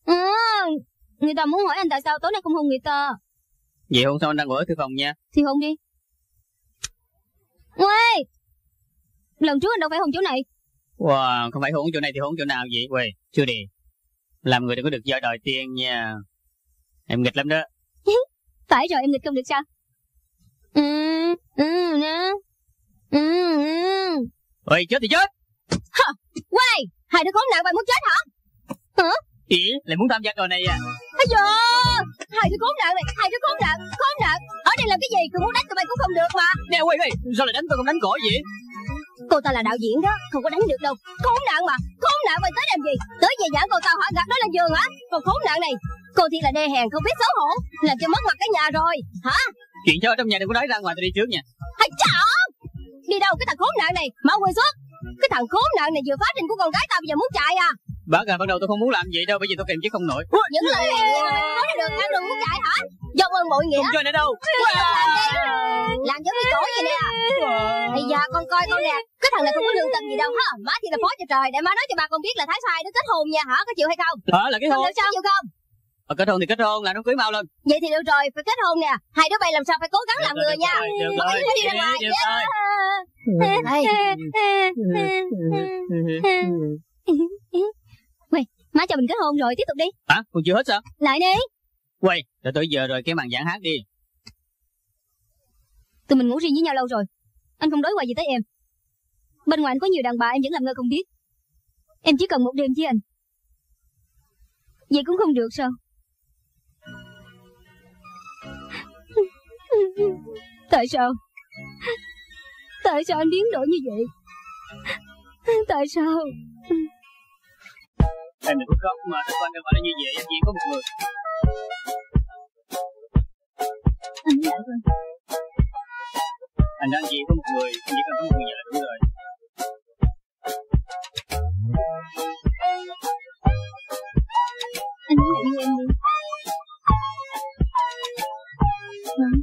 à, Người ta muốn hỏi anh tại sao tối nay không hôn người ta Vậy hôn xong anh đang ngủ ở thư phòng nha. Thì hôn đi Uê Lần trước anh đâu phải hôn chỗ này Wow, không phải hôn chỗ này thì hôn chỗ nào vậy? Quê, chưa đi. Làm người đừng có được do đòi tiền nha. Em nghịch lắm đó. Phải rồi em nghịch không được sao Ừ Ừ Ừ ừ Ôi, chết thì chết. Quay Hai đứa khốn nạn vậy muốn chết hả? Ý, lại muốn tham gia trò này à? Ây da Hai đứa khốn nạn này Hai đứa khốn nạn Khốn nạn. Ở đây làm cái gì? Tôi muốn đánh tụi bay cũng không được mà. Nè, quay quay, sao lại đánh tôi không đánh cổ vậy? Cô ta là đạo diễn đó Không có đánh được đâu. Khốn nạn mà Khốn nạn mày tới làm gì? Tới về giảng cô ta hả Gặt nó lên giường hả? Còn khốn nạn này Cô thì là đê hèn không biết xấu hổ Làm cho mất mặt cái nhà rồi Hả? Chuyện cho ở trong nhà đừng có nói ra ngoài tôi đi trước nha. Hãy chả Đi đâu cái thằng khốn nạn này? Mau quên xuất Cái thằng khốn nạn này vừa phá trình của con gái tao bây giờ muốn chạy à? Bác à, ban đầu tôi không muốn làm vậy đâu, bởi vì tôi kìm chứ không nổi. Những lời này nói ra được Ăn đừng muốn chạy hả? Do ơn mọi nghĩa. Không chơi nữa đâu. Làm giống như cổ vậy nè. Bây giờ con coi con nè. Cái thằng này không có lương tâm gì đâu ha Má thì là phó cho trời Để má nói cho bà con biết là Thái sai nó kết hôn nha hả? Có chịu hay không? Đó là cái Không hôn. được sao chịu không Ờ, kết hôn thì kết hôn, làm nó cưới mau lên. Vậy thì được rồi Phải kết hôn nè Hai đứa bay làm sao phải cố gắng làm Được người nha Được rồi, Đi ra ngoài. Quay Má cho mình kết hôn rồi Tiếp tục đi Hả? Còn chưa hết sao? Lại đi Quay, đợi tới giờ rồi cái màn giảng hát đi. Tụi mình ngủ riêng với nhau lâu rồi Anh không đối hoài gì tới em Bên ngoài anh có nhiều đàn bà em vẫn làm ngơ không biết Em chỉ cần một đêm với anh Vậy cũng không được sao Tại sao? Tại sao anh biến đổi như vậy? Tại sao? Em đừng có khóc mà, tất quan đâu phải là như vậy, em chỉ có một người. Anh lại rồi. Anh đang chỉ có một người, anh chỉ cần có một người vợ là đủ rồi. Anh lại yêu em đi. Vâng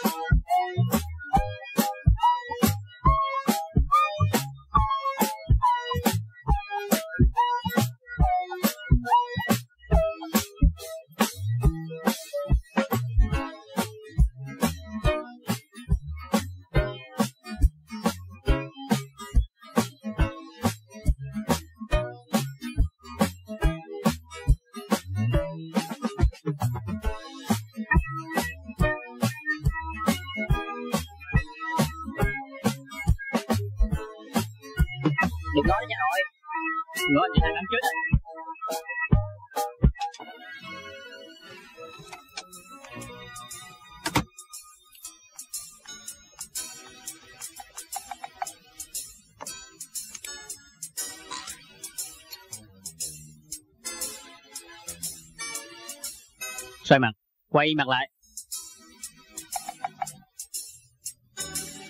quay mặt lại.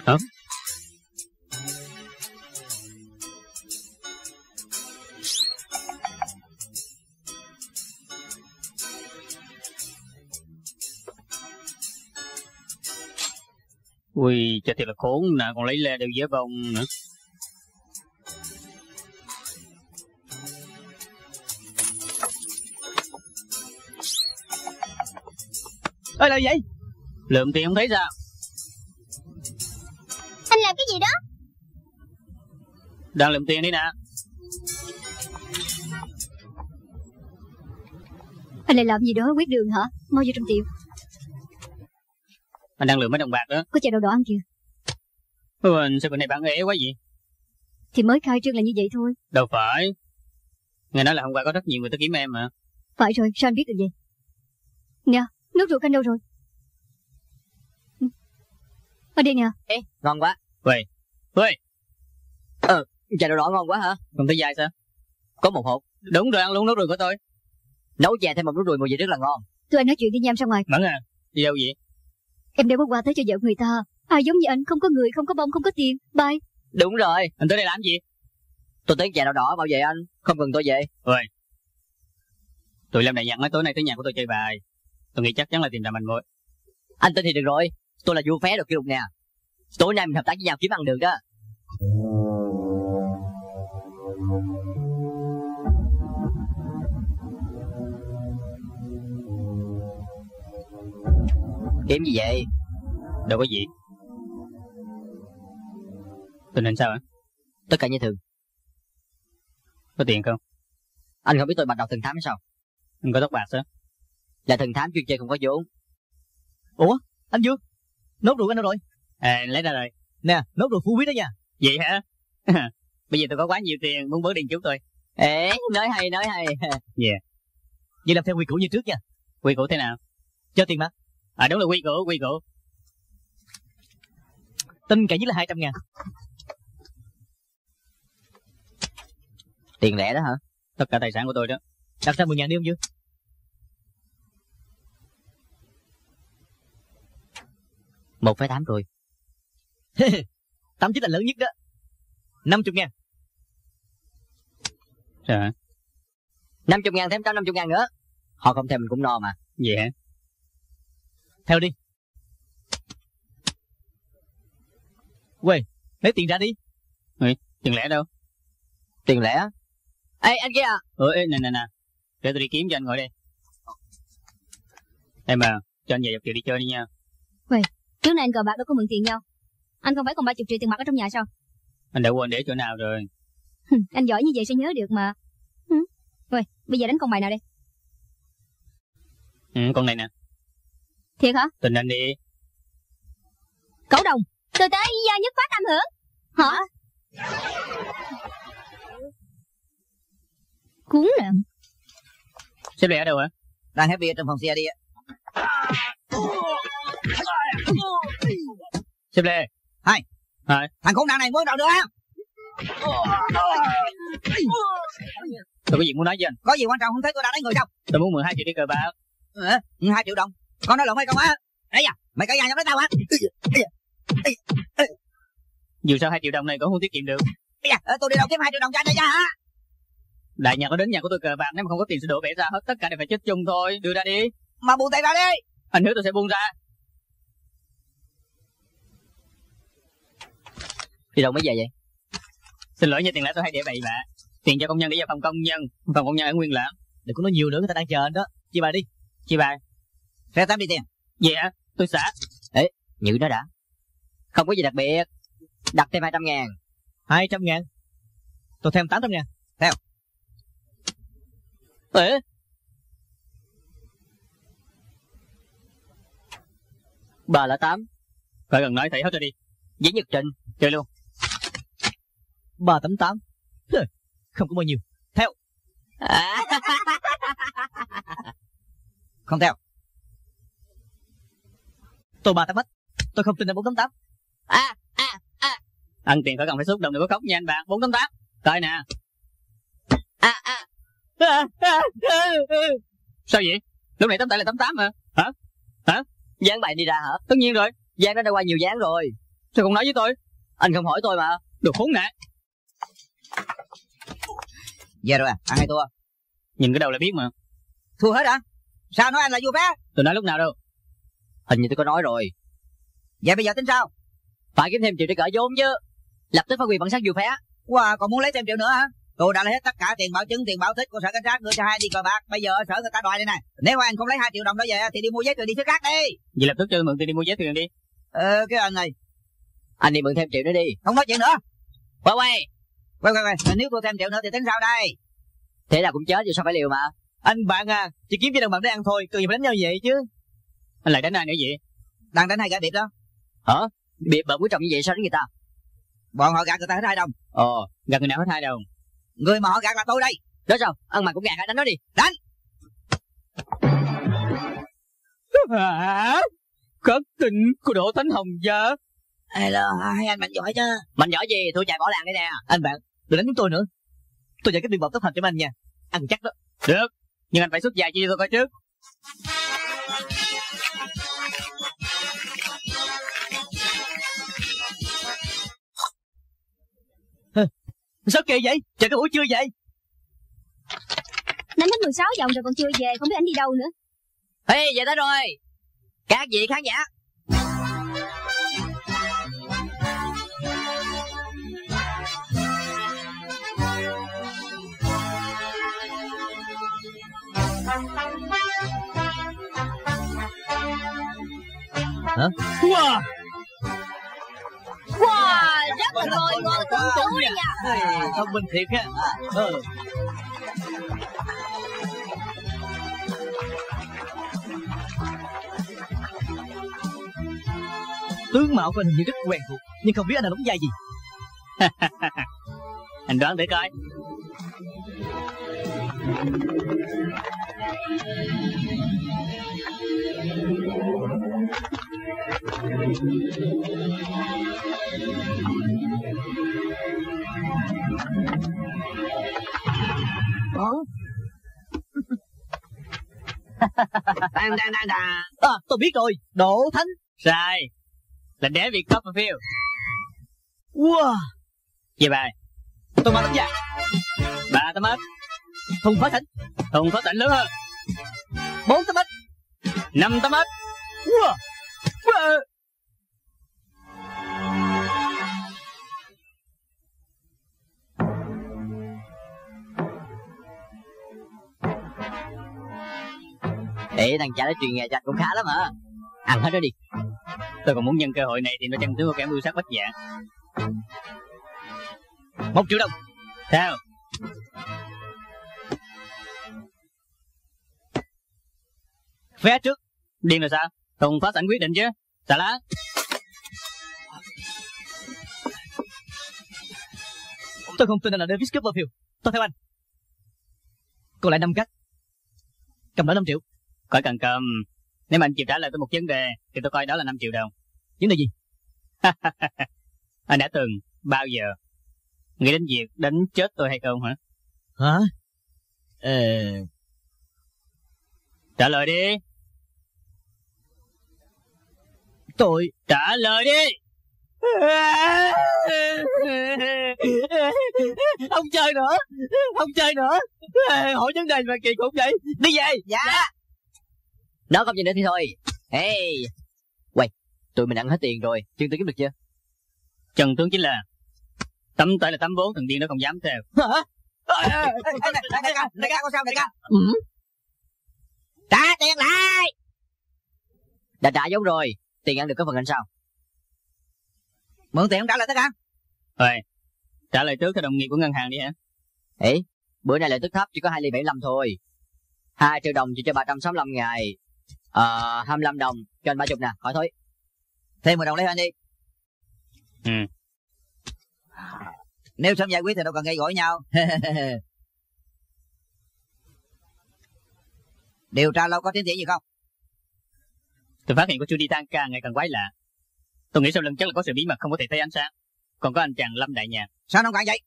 Hả ui cho thiệt là khốn nè còn lấy le đều dễ vòng nữa ơi là gì? Vậy lượm tiền không thấy sao. Anh làm cái gì đó? Đang lượm tiền đi nè. Anh lại làm gì đó quyết đường hả? Mau vô trong tiệm. Anh đang lượm mấy đồng bạc đó. Có chai đậu đỏ ăn kìa. Ừ, anh sao bữa nay bạn ế quá vậy? Thì mới khai trương là như vậy thôi. Đâu phải. Nghe nói là hôm qua có rất nhiều người tới kiếm em mà. Phải rồi sao anh biết được vậy? Nè nước rượu canh đâu rồi. Ở đây nè Ê ngon quá. Vậy Vậy Chà đậu đỏ ngon quá hả? Không thấy dai sao? Có một hộp. Đúng rồi ăn luôn nốt rồi của tôi. Nấu chè thêm một nước rùi mùi vị rất là ngon. Tụi anh nói chuyện đi nhâm ra ngoài. Mẫn à Đi đâu vậy? Em đem bó quà tới cho vợ người ta. Ai giống như anh không có người không có bông không có tiền. Bye. Đúng rồi. Anh tới đây làm gì? Tôi tới chè đậu đỏ bảo vệ anh. Không cần tôi về. Tụi Lâm này dặn nói tối nay tới nhà của tôi chơi bài Tôi nghĩ chắc chắn là tìm ra mình mối. Anh tin thì được rồi. Tôi là vua phé được kỷ lục nè. Tối nay mình hợp tác với nhau kiếm ăn được đó Kiếm gì vậy? Đâu có gì. Tình hình sao hả? Tất cả như thường. Có tiền không? Anh không biết tôi bắt đầu thần thám hay sao? Anh có tóc bạc sao? Là thần thám chuyên chơi không có vốn ủa, anh dương nốt rượu anh đâu rồi? À lấy ra rồi. Nè, nốt rượu phú biết đó nha. Vậy hả? Bây giờ tôi có quá nhiều tiền, Muốn bớt điện chú tôi. Ê, nói hay nói hay. Dạ. Vậy làm theo quy củ như trước nha. Quy củ thế nào? Cho tiền mà. À đúng là quy củ quy củ. Tin cả nhất là 200 ngàn. Tiền lẻ đó hả? Tất cả tài sản của tôi đó. Đặt ra 10 ngàn đi không dương Một phẩy tám rồi. Tám chính là lớn nhất đó. 50 ngàn. Hả 50 ngàn thêm 150 ngàn nữa. Họ không thèm mình cũng no mà. Vậy hả? Theo đi. Quê lấy tiền ra đi. Tiền lẻ đâu? Tiền lẻ Ê anh kia à Ủa ê, nè nè nè. Để tôi đi kiếm cho anh ngồi đây Em à Cho anh về dọc chiều đi chơi đi nha Trước nay anh cờ bạc đâu có mượn tiền nhau. Anh không phải còn 30 triệu tiền mặt ở trong nhà sao? Anh đã quên để chỗ nào rồi? Anh giỏi như vậy sẽ nhớ được mà. Rồi bây giờ đánh con bài nào đây? Ừ, Con này nè. Thiệt hả? Tình anh đi. Cẩu đồng Từ tới giờ nhất phát âm hưởng. Hả? Cuốn nè. Xếp lẻ ở đâu hả? Đang happy ở trong phòng xe đi ạ. Xếp lẻ Thằng khốn nạn này muốn đâu nữa á? Tôi có việc muốn nói với anh Có gì quan trọng không thấy tôi đã đánh người đâu? Tôi muốn 12 triệu đi cờ bạc Ờ, hai triệu đồng. Con nói lộn hay không á? Đấy à, mày cãi nhà nhau với tao hả? Dù sao 2 triệu đồng này cũng không tiết kiệm được Bây giờ, tôi đi đâu kiếm hai triệu đồng cho anh đây ra hả? Đại nhà có đến nhà của tôi cờ bạc Nếu mà không có tiền sẽ đổ bể ra hết Tất cả đều phải chết chung thôi Đưa ra đi mà buông tay ra đi. Anh hứa tôi sẽ buông ra. Đi đâu mới về vậy? Xin lỗi nha tiền lãi tôi hay để bậy bạ. Tiền cho công nhân để vào phòng công nhân phòng công nhân ở nguyên lãm. Đừng có nói nhiều nữa người ta đang chờ anh đó. Chị bà đi chị bà ra tám đi tiền. Dạ yeah, tôi xả. Ấy như nó đã. Không có gì đặc biệt. Đặt thêm hai trăm ngàn. Hai trăm ngàn? Tôi thêm tám trăm ngàn. Theo. Ế 308 Phải cần nói thầy hết ra đi. Giấy nhật trình Chơi luôn. 388 Không có bao nhiêu. Theo. À. Không theo. Tôi 38 mất. Tôi không tin là 488 À à à. Ăn tiền phải cần phải xúc động đừng có khóc nha anh bạn. 488 Coi nè. À à. Sao vậy? Lúc này 88 là 88 mà. Hả? Hả? Gián bài đi ra hả? Tất nhiên rồi. Gián nó đã qua nhiều gián rồi. Sao không nói với tôi? Anh không hỏi tôi mà. Đồ khốn nạn. Về rồi à? Ăn hay thua? Nhìn cái đầu là biết mà. Thua hết hả? Sao nói anh là vua phá? Tôi nói lúc nào đâu. Hình như tôi có nói rồi. Vậy bây giờ tính sao? Phải kiếm thêm triệu để cỡ vốn chứ. Lập tức phát quyền bản sắc dù phé. Wow, còn muốn lấy thêm triệu nữa hả? Tôi đã lấy hết tất cả tiền bảo chứng, tiền bảo thích của sở cảnh sát đưa cho hai đi cờ bạc. Bây giờ ở sở người ta đòi đây này. Nếu anh không lấy hai triệu đồng đó về thì đi mua giấy tờ đi xứ khác đi. Vậy lập tức cho mượn tiền đi mua vé thuyền đi. Ờ, cái anh này, Anh đi mượn thêm triệu nữa đi. không nói chuyện nữa. Quay quay. Quay quay quay, nếu tôi thêm triệu nữa thì tính sao đây? Thế nào cũng chết rồi sao phải liều mà. Anh bạn à Chỉ kiếm cho đồng bạn để ăn thôi Cần gì phải đánh nhau vậy chứ Anh lại đánh ai nữa vậy? Đang đánh hai gã biệt đó. Hả? Biệt bợm quý trọng như vậy sao đến người ta? Bọn họ gạt người ta hết hai đồng. Ồ, gặp người nào hết hai đồng. Người mà họ gạt là tôi đây. Đó sao? Ăn mày cũng gạt hả? Đánh nó đi. Hả? Cất tình của Đỗ Thánh Hồng gia. Hello, hai anh mạnh giỏi chứ. Mạnh giỏi gì? Tôi chạy bỏ làng đây nè. Anh bạn Đừng đánh chúng tôi nữa Tôi dạy cái biện bọc tốc hành cho anh nha Ăn chắc đó Được, nhưng anh phải xuất dài cho tôi coi trước. Sao kỳ vậy? Chờ cái buổi trưa vậy? Đánh hết 16 vòng rồi còn chưa về Không biết anh đi đâu nữa. Ê, về tới rồi. Các vị khán giả. Wow Wow Là ngồi ngồi cũng chú đi nha Thông minh thiệt ha ờ. Tướng mạo của anh hình như rất quen thuộc Nhưng không biết anh là đóng vai gì. Anh đoán để coi. Đang đang đang đang. À tôi biết rồi Đỗ Thánh Sai. Là David Copperfield. Wow Về bài. Tôi mang tấm da Ba tấm ếch. Thùng phá thỉnh Thùng có tỉnh lớn hơn. Bốn tấm ếch Năm tấm ếch. Wow wow. Ê, thằng cha nó truyền nghề cho cũng khá lắm hả? Ăn hết đó đi. Tôi còn muốn nhân cơ hội này tìm nó chân tướng của kẻ mưu sát bất dạng. Một triệu đồng Sao? Vé trước Điên là sao? tùng phát sẵn quyết định chứ. Xà lá. Tôi không tin anh là Davis Copperfield Tôi theo anh Còn lại năm cách Cầm đó 5 triệu Khỏi cần cầm. Nếu mà anh chịu trả lời tôi một vấn đề, thì tôi coi đó là 5 triệu đồng. Vấn đề gì anh đã từng, bao giờ, nghĩ đến việc đánh chết tôi hay không hả? Hả Ờ Trả lời đi. Tôi Trả lời đi. Không chơi nữa Không chơi nữa Hỏi vấn đề mà kỳ cục vậy Đi về Dạ. Đó không gì nữa thì thôi. Hey. Quay, tụi mình ăn hết tiền rồi. Chương tôi kiếm được chưa? Trần tướng chính là tấm tay là tấm vốn thằng điên nó không dám theo. Hả Đại ca, đại ca, có sao đại ca? Ừ. Trả tiền lại. Đã trả giống rồi. Tiền ăn được có phần anh sao? Mượn tiền không trả lại tất cả. Rồi, trả lời trước cho đồng nghiệp của ngân hàng đi hả? Ê, bữa nay lợi tức thấp chỉ có 2 ly 75 thôi. 2 triệu đồng chỉ cho 365 ngày. Ờ, 25 đồng cho anh 30 nè, khỏi thôi. Thêm 10 đồng lấy anh đi. Ừ. Nếu sớm giải quyết thì đâu cần gây gỗ nhau. Điều tra lâu có tiến triển gì không? Tôi phát hiện của Judy Tan càng ngày càng quái lạ. Tôi nghĩ sau lưng chắc là có sự bí mật không có thể thấy ánh sáng. Còn có anh chàng Lâm Đại Nhàn. Sao nó càng vậy?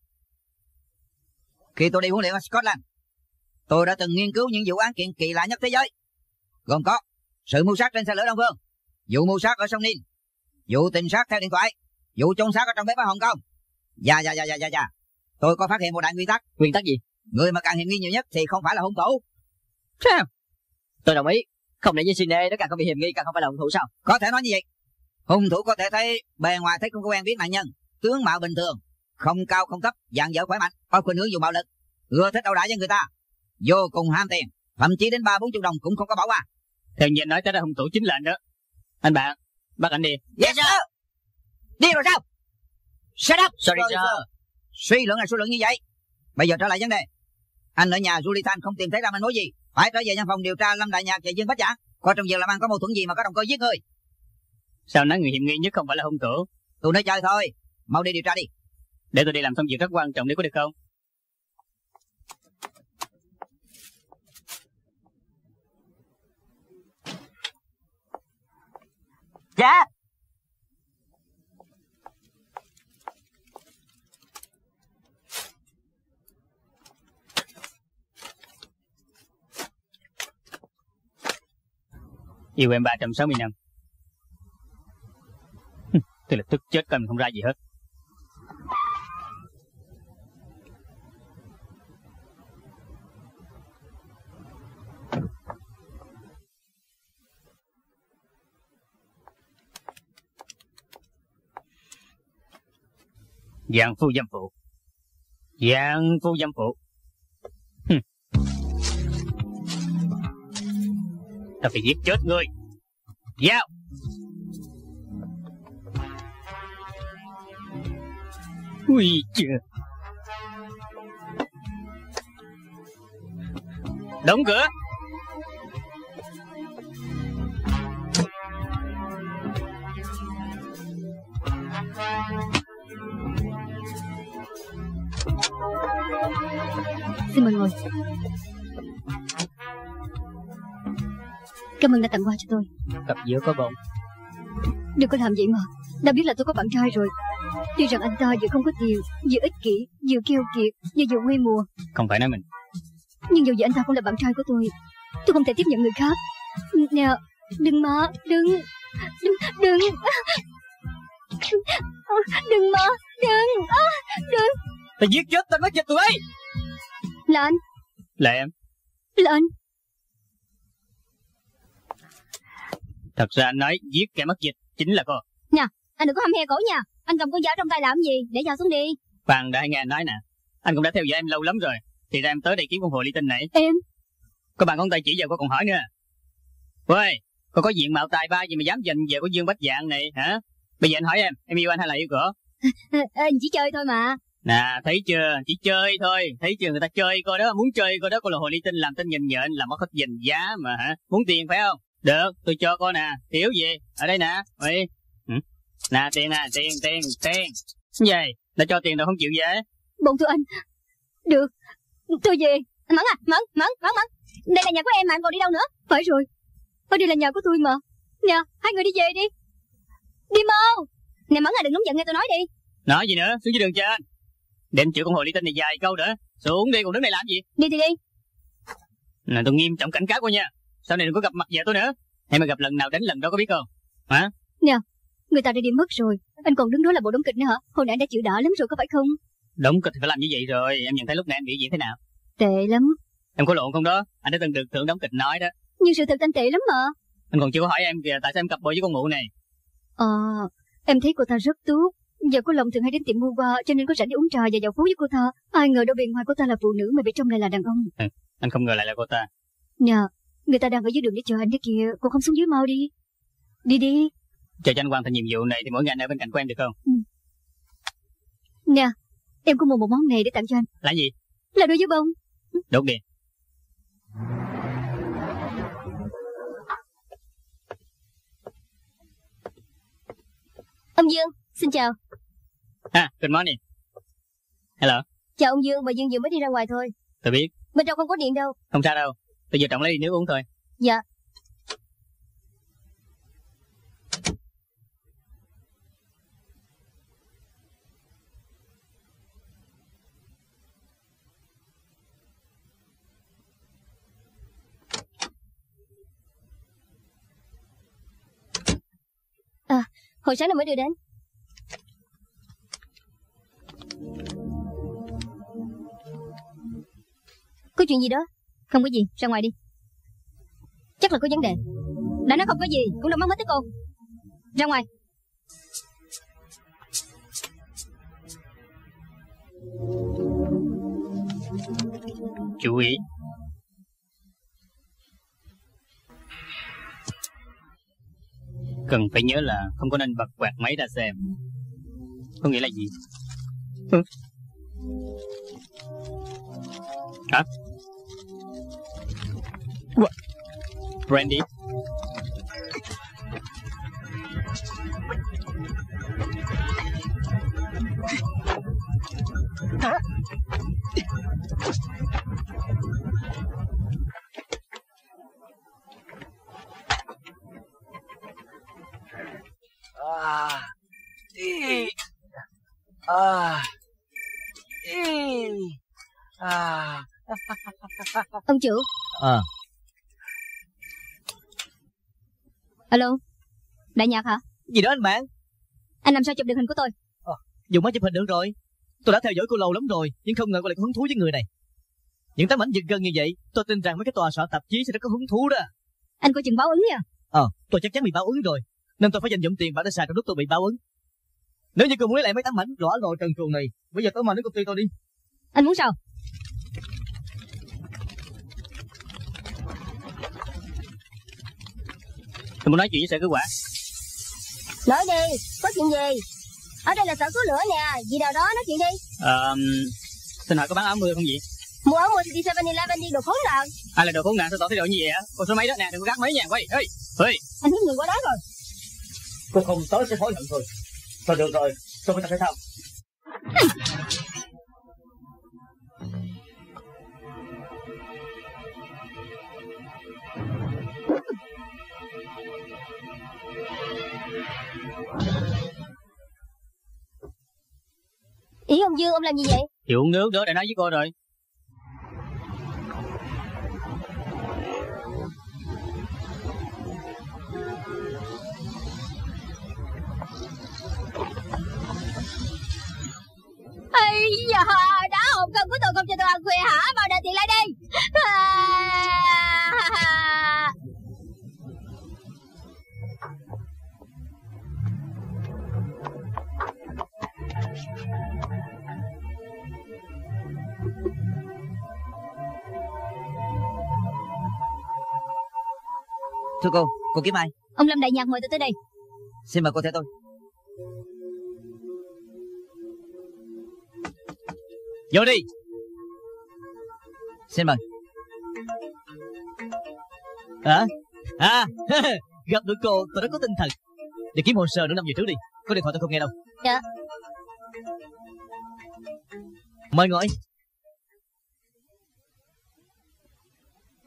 Khi tôi đi huấn luyện ở Scotland, tôi đã từng nghiên cứu những vụ án kiện kỳ lạ nhất thế giới. Gồm có sự mưu sát trên xe lửa Đông Phương, vụ mưu sát ở sông Nin, vụ tình sát theo điện thoại, vụ chôn xác ở trong bếp ở Hồng Kông. Dạ dạ dạ dạ dạ dạ. Tôi có phát hiện một đại nguyên tắc. Nguyên tắc gì? Người mà càng hiểm nghi nhiều nhất thì không phải là hung thủ. Sao? Tôi đồng ý. Không để như Sine nó càng không bị hiểm nghi càng không phải là hung thủ sao? Có thể nói như vậy. Hung thủ có thể thấy bề ngoài thấy không có quen biết nạn nhân, tướng mạo bình thường, không cao không thấp, dạng dở khỏe mạnh, có khuynh hướng dùng bạo lực, ưa thích ẩu đả với người ta, vô cùng ham tiền, thậm chí đến ba bốn chục đồng cũng không có bỏ qua. Theo như anh nói tới là hung thủ chính là anh đó. Anh bạn, bắt anh đi. Yes sir. Đi rồi sao? Shut up. Sorry Rồi, sir. Suy luận là suy luận như vậy. Bây giờ trở lại vấn đề. Anh ở nhà Julie Tan không tìm thấy ra manh mối gì, phải trở về văn phòng điều tra Lâm Đại Nhạc và Dương Bách Giả. Có trong việc làm ăn có mâu thuẫn gì mà có động cơ giết người? Sao nói người hiểm nghi nhất không phải là hung thủ? Tôi nói chơi thôi. Mau đi điều tra đi. Để tôi đi làm xong việc rất quan trọng để có được không? Dạ. Yêu em 360 năm. Hừ, Tôi lập tức chết coi mình không ra gì hết. Dạng phu dâm phụ. Dạng phu dâm phụ. Hừ. Ta phải giết chết ngươi. Giao. Ui chưa. Đóng cửa. Xin mời ngồi. Cảm ơn đã tặng quà cho tôi. Cặp giữa có bông. Đừng có làm vậy mà. Đã biết là tôi có bạn trai rồi. Tuy rằng anh ta vừa không có tiền Vừa ích kỷ Vừa keo kiệt Vừa vừa quê mùa. Không phải nói mình. Nhưng dù gì anh ta cũng là bạn trai của tôi. Tôi không thể tiếp nhận người khác. Nè Đừng mà Đừng. Đừng Đừng. Đừng mà Đừng. À, Đừng. Ta giết chết tên mất dịch tụi bay. Anh Là em. Anh Thật ra anh nói giết kẻ mất dịch chính là cô. Anh đừng có hăm he cổ nha Anh cầm con dao trong tay làm gì Để dao xuống đi Phan đã nghe anh nói nè. Anh cũng đã theo dõi em lâu lắm rồi. Thì ra em tới đây kiếm con hồ ly tinh này. Em Có bạn con tay chỉ giờ cô còn hỏi nữa. 喂, cô có diện mạo tài ba gì mà dám giành về của Dương Bách Dạng này hả? Bây giờ anh hỏi em, em yêu anh hay là yêu à, à, Chỉ chơi thôi mà Nè, thấy chưa? Chỉ chơi thôi. Thấy chưa? Người ta chơi coi đó, muốn chơi coi đó. Cô là hồ ly tinh làm tên nhìn nhện, làm mất hết dành giá mà hả? Muốn tiền phải không? Được, tôi cho cô nè. Thiếu gì? Ở đây nè. Ui. Nè, tiền nè, tiền, tiền, tiền. Gì? Đã cho tiền đâu không chịu về. Bọn tôi anh Được Tôi về Mẫn à Mẫn Mẫn Mẫn Mẫn Đây là nhà của em mà em còn đi đâu nữa Phải rồi Ở đây là nhà của tôi mà Nè Hai người đi về đi Đi mau Nè Mẫn à đừng nóng giận nghe tôi nói đi Nói gì nữa? Xuống dưới đường trên. Đem chịu con hồ ly tinh này dài câu nữa. Xuống đi, còn đứng này làm gì? Đi thì đi Nè, tôi nghiêm trọng cảnh cáo cô nha. Sau này đừng có gặp mặt vợ tôi nữa. Hay mà gặp lần nào đánh lần đó có biết không? Hả? Người ta đã đi mất rồi Anh còn đứng đó là bộ đóng kịch nữa hả Hồi nãy anh đã chịu đỡ lắm rồi có phải không Đúng kịch thì phải làm như vậy rồi. Em nhận thấy lúc này em biểu diễn thế nào? Tệ lắm Em có lộn không đó? Anh đã từng được thưởng đóng kịch nói đó. Nhưng sự thật anh tệ lắm mà Anh còn chưa có hỏi em kìa, tại sao em cặp bồ với con mụ này? Ờ Em thấy cô ta rất tốt Giờ cô lòng thường hay đến tiệm mua qua Cho nên có rảnh đi uống trà và dạo phố với cô ta. Ai ngờ đâu bề ngoài cô ta là phụ nữ Mà bên trong lại là đàn ông. Anh không ngờ lại là cô ta. Nè Người ta đang ở dưới đường để chờ anh đấy kìa Cô không xuống dưới mau đi. Đi đi. Chờ cho anh hoàn thành nhiệm vụ này thì mỗi ngày anh ở bên cạnh của em được không? Nè Em có mua một món này để tặng cho anh. Là gì? Là đôi dấu bông. Đốt đi. Ông Dương Xin chào Ha, good morning. Hello. Chào ông Dương, bà Dương vừa mới đi ra ngoài thôi. Tôi biết. Bên trong không có điện đâu. Không sao đâu. Tôi vừa trọng lấy ly nước uống thôi. Dạ. À, hồi sáng nó mới đưa đến Có chuyện gì đó. Không có gì, ra ngoài đi. Chắc là có vấn đề. Đã nói không có gì, cũng đâu mắc mít tới cô Ra ngoài. Chú ý. Cần phải nhớ là không có nên bật quạt máy ra xem. Có nghĩa là gì? Ừ. Hả? What? Brandy À. Ý. À. Ý. À. Ông chủ À Alo Đại nhạc hả? Gì đó anh bạn? Anh làm sao chụp được hình của tôi? Dùng máy chụp hình được rồi. Tôi đã theo dõi cô lâu lắm rồi Nhưng không ngờ cô lại có hứng thú với người này. Những tấm ảnh giật gân như vậy Tôi tin rằng mấy cái tòa soạn tạp chí sẽ rất có hứng thú đó. Anh coi chừng báo ứng nha. Ờ tôi chắc chắn bị báo ứng rồi Nên tôi phải dành dụm tiền bạc để xài trong lúc tôi bị báo ứng. Nếu như cô muốn lấy lại mấy tấm ảnh Rõ rồi trần truồng này Bây giờ tối mai đến công ty tôi đi. Anh muốn sao Tôi muốn nói chuyện với sở cứu quả. Nói đi Có chuyện gì? Ở đây là sở cứu lửa nè Gì nào đó nói chuyện đi. Ờ, Xin hỏi có bán áo mưa không vậy? Mua áo mua thì đi 7-Eleven đi đồ khốn nạn. Ai là đồ khốn nạn sao tỏ thái độ như vậy á? Con số mấy đó nè, đừng có gắt mấy nha, quay, ơi, ơi. Anh hướng người qua đó rồi. Cô không tới sẽ hối hận thôi. Thôi được rồi Tôi phải tập thể thao Ý ông Dương ông làm gì vậy? Thì uống nước đó đã nói với cô rồi. Ây da Đã hồn cân của tôi không cho tôi ăn khuya hả? Bao đợi tiền lại đi. À... Thưa cô, cô kiếm ai? Ông Lâm Đại Nhạc mời tôi tới đây Xin mời cô theo tôi. Vô đi Xin mời. Hả À Gặp được cô tôi rất có tinh thần Để kiếm hồ sơ nữa năm giờ trước đi Có điện thoại tôi không nghe đâu Dạ. Mời ngồi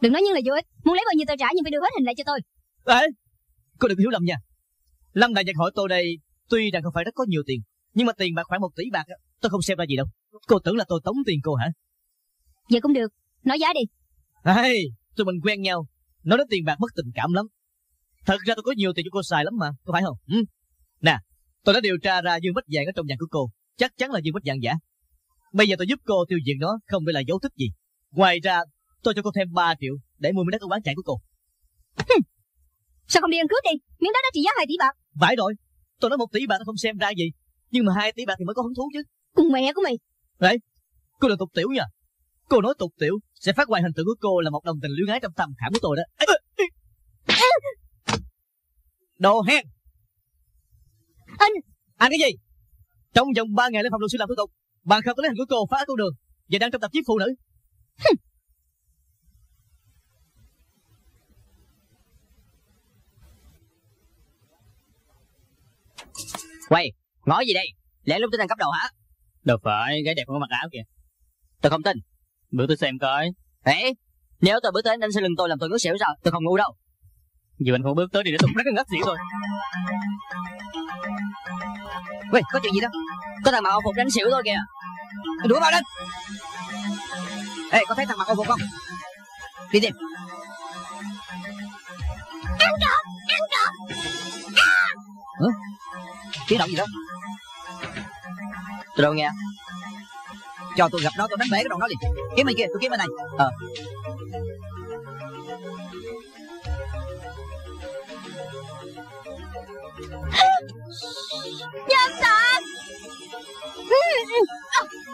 Đừng nói như là vô ích. Muốn lấy bao nhiêu tôi trả nhưng phải đưa hết hình lại cho tôi. Ê Cô đừng hiểu lầm nha. Lâm Đại Nhạc hỏi tôi đây Tuy rằng không phải rất có nhiều tiền Nhưng mà tiền bạc khoảng một tỷ bạc á, Tôi không xem ra gì đâu. Cô tưởng là tôi tống tiền cô hả? Vậy cũng được. Nói giá đi. Ê Tụi mình quen nhau. Nói đến tiền bạc mất tình cảm lắm. Thật ra tôi có nhiều tiền cho cô xài lắm mà Có phải không? Ừ? Nè Tôi đã điều tra ra dương bích vàng ở trong nhà của cô. Chắc chắn là dương bích vàng giả. Bây giờ tôi giúp cô tiêu diệt nó Không để là dấu tích gì. Ngoài ra tôi cho cô thêm 3 triệu Để mua miếng đất ở quán chạy của cô Sao không đi ăn cướp đi? Miếng đất đó trị giá 2 tỷ bạc. Phải rồi. Tôi nói một tỷ bạc tôi không xem ra gì. Nhưng mà hai tỷ bạc thì mới có hứng thú chứ. Cùng mẹ của mày. Cô đừng tục tiểu nha. Cô nói tục tiểu Sẽ phát hoài hình tượng của cô là một đồng tình luyến ái trong tâm khảm của tôi đó. Đồ hen. Anh. Anh cái gì? Trong vòng 3 ngày lên phòng luật sư làm thủ tục. Bạn không có lấy hình của cô phá con đường. Và đang trong tạp chí phụ nữ Quay, ngó gì đây? Lẽ lúc tới đang cấp đầu hả? Đâu phải, gái đẹp không có mặc áo kìa. Tôi không tin. Bữa tôi xem coi. Ê, nếu tôi bước tới anh sẽ lưng tôi làm tôi ngất xỉu sao? Tôi không ngu đâu. Dù anh không bước tới thì để tôi rất là ngất xỉu thôi. 喂, có chuyện gì đó? Có thằng mặc áo phục đánh xỉu tôi kìa. Đuổi vào lên. Ê, có thấy thằng mặc âu phục không? Đi tìm. Ăn trộm, ăn trộm. Hả? Tiếng động gì đó? Tôi đâu nghe. Cho tôi gặp nó tôi đánh bể cái đầu nó liền. Kiếm bên kia, tôi kiếm bên này. Ờ. Dâm tặc.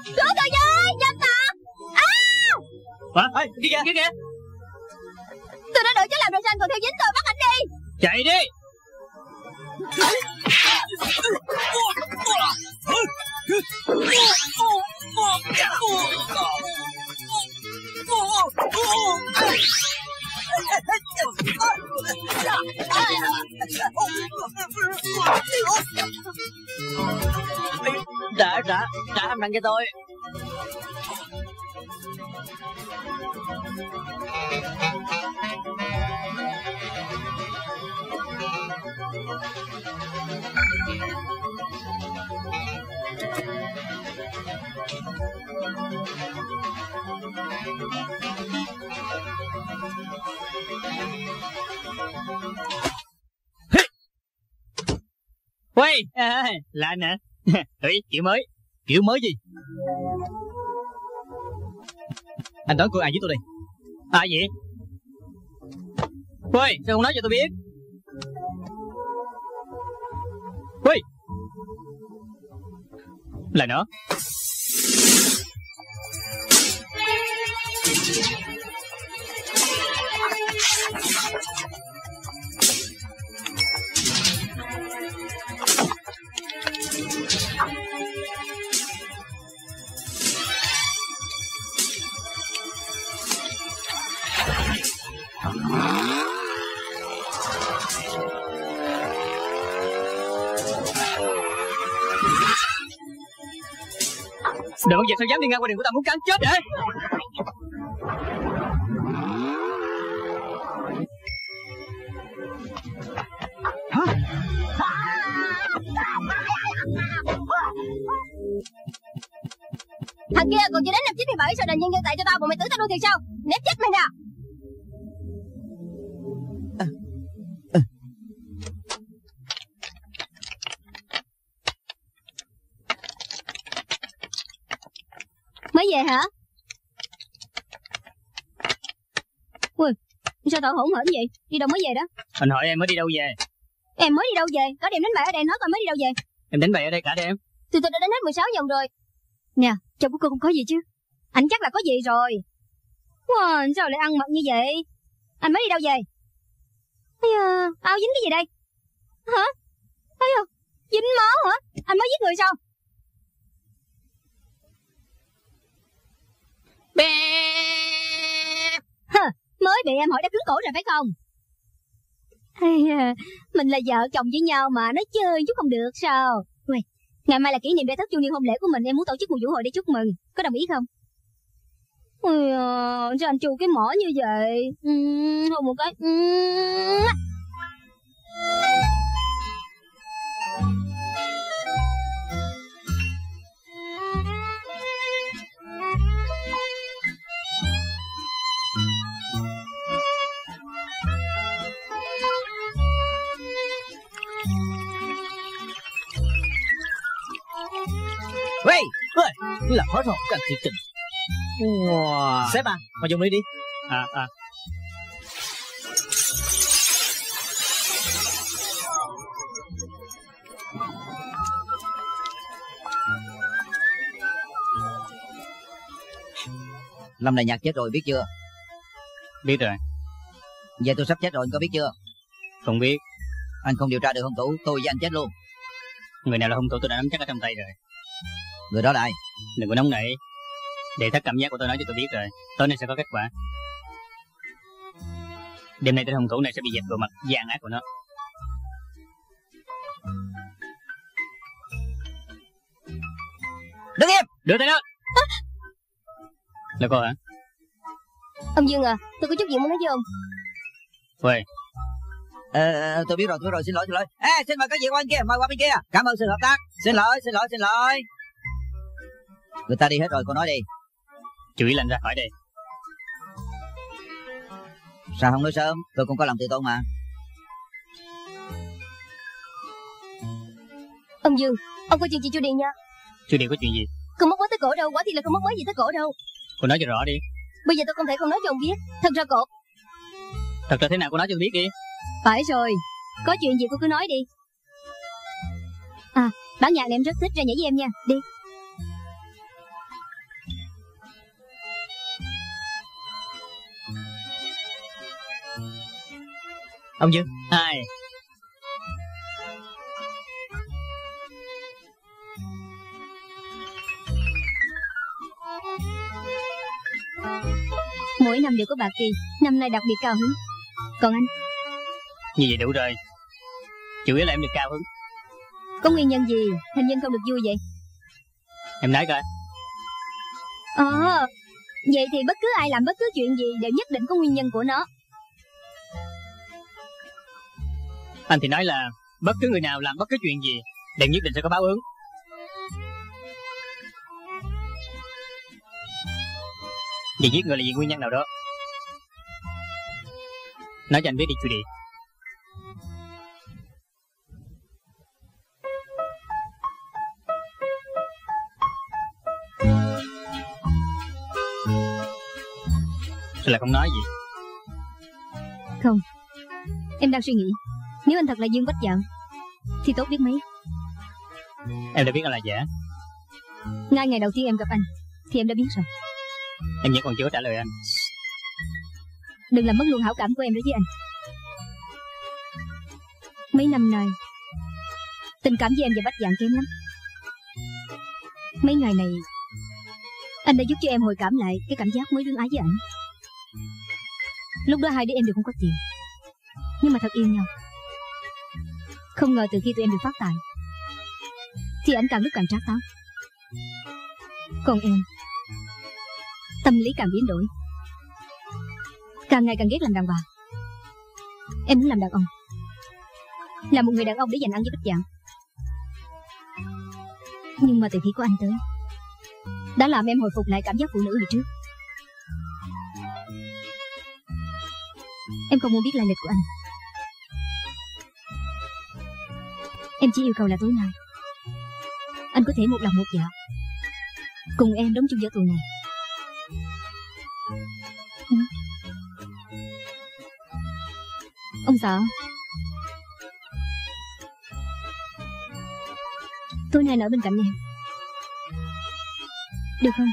Cứu tôi với, dâm tặc. À, Hả? Ê, kia kìa, kia kìa. tôi đã đuổi cháu làm đồ xanh còn theo dính tôi bắt anh đi. Chạy đi. Trả, trả, trả âm đang cho tôi. Quay, à, là anh hả? Thủy, kiểu mới. Kiểu mới gì Anh đoán cô ai với tôi đi? À gì? Quay, sao không nói cho tôi biết? Ui! Lại nữa. Đừng bao giờ sao dám đi ngang qua đường của tao, muốn cắn chết vậy? Thằng kia còn chưa đến năm 97 sao đành nhân dân tại cho tao bọn mày tưởng tao đuôi thiệt sao? Nếp chết mày nè. Về hả? Ui, sao tao hỗn hển vậy? Đi đâu mới về đó? Anh hỏi em mới đi đâu về? Em mới đi đâu về? Có điểm đánh bại ở đây nói coi mới đi đâu về? Em đánh bậy ở đây cả đêm. Tụi tôi đã đánh hết 16 vòng rồi. Nè, trong của cô không có gì chứ? Anh chắc là có gì rồi. Wow, sao lại ăn mặc như vậy? Anh mới đi đâu về? Ây da, áo dính cái gì đây? Hả? Ây da, dính máu hả? Anh mới giết người sao? Bè. Hừ, mới bị em hỏi đã cứng cổ rồi phải không? Ây mình là vợ chồng với nhau mà nói chơi chút không được sao? Uầy, ngày mai là kỷ niệm đại thất chu niên hôn lễ của mình em muốn tổ chức một vũ hội để chúc mừng có đồng ý không Ui à, sao anh chu cái mỏ như vậy Ừ, hôn một cái uhm. Wey, Là hết hồn các anh thiệt tình Wow. Sếp à Mà dùng đi đi À, à. Lâm này nhạc chết rồi biết chưa? Biết rồi. Giờ tôi sắp chết rồi anh có biết chưa? Không biết. Anh không điều tra được hung thủ, tôi với anh chết luôn. Người nào là hung thủ tôi đã nắm chắc ở trong tay rồi. Người đó là ai? Đừng có nóng nảy. Để thắt cảm giác của tôi nói cho tôi biết rồi. Tối nay sẽ có kết quả. Đêm nay tên hung thủ này sẽ bị dẹp bộ mặt gian ác của nó. Đứng im Đưa tay lên Là cô hả Ông Dương à Tôi có chút chuyện muốn nói với ông Quê Ờ, tôi biết rồi, tôi biết rồi, xin lỗi, xin lỗi. Ê, xin mời các vị qua bên kia, mời qua bên kia. Cảm ơn sự hợp tác. Xin lỗi, xin lỗi, xin lỗi. Người ta đi hết rồi, cô nói đi. Chú ý lên ra khỏi đây. Sao không nói sớm? Tôi cũng có lòng tự tôn mà. Ông Dương Ông coi chuyện chị chu Điền nha? Chú Điền có chuyện gì? Không mất mới tới cổ đâu Quả thì là không mất mới gì tới cổ đâu. Cô nói cho rõ đi. Bây giờ tôi không thể không nói cho ông biết. Thật ra cổ Thật ra thế nào cô nói cho tôi biết đi. Phải rồi Có chuyện gì cô cứ nói đi. À bản nhạc này em rất thích ra nhảy với em nha. Đi Ông Dương Hai. Mỗi năm đều có bạc kỳ Năm nay đặc biệt cao hứng. Còn anh? Như vậy đủ rồi. Chủ yếu là em được cao hứng. Có nguyên nhân gì Hình nhân không được vui vậy? Em nói coi. Ờ Vậy thì bất cứ ai làm bất cứ chuyện gì Đều nhất định có nguyên nhân của nó Anh thì nói là Bất cứ người nào làm bất cứ chuyện gì Đều nhất định sẽ có báo ứng. Vì giết người là vì nguyên nhân nào đó. Nói cho anh biết đi chủ Điện Sao lại không nói gì? Không, Em đang suy nghĩ. Nếu anh thật là Dương Bách Dận Thì tốt biết mấy. Em đã biết anh là giả. Ngay ngày đầu tiên em gặp anh Thì em đã biết rồi. Em vẫn còn chưa trả lời anh. Đừng làm mất luôn hảo cảm của em đối với anh. Mấy năm nay Tình cảm với em và Bách Dạng kém lắm. Mấy ngày này Anh đã giúp cho em hồi cảm lại Cái cảm giác mới đương ái với ảnh. Lúc đó hai đứa em đều không có tiền Nhưng mà thật yêu nhau không ngờ từ khi tụi em được phát tài Thì anh càng lúc càng trác táo. Còn em, Tâm lý càng biến đổi. Càng ngày càng ghét làm đàn bà. Em muốn làm đàn ông. Là một người đàn ông để dành ăn với bích dạng. Nhưng mà từ khi có anh tới, Đã làm em hồi phục lại cảm giác phụ nữ hồi trước. Em không muốn biết lai lịch của anh. Em chỉ yêu cầu là tối nay. Anh có thể một lòng một dạ. Cùng em đóng chung giữa tù này. Ừ. Ông sợ Tối nay ở bên cạnh em. Được không?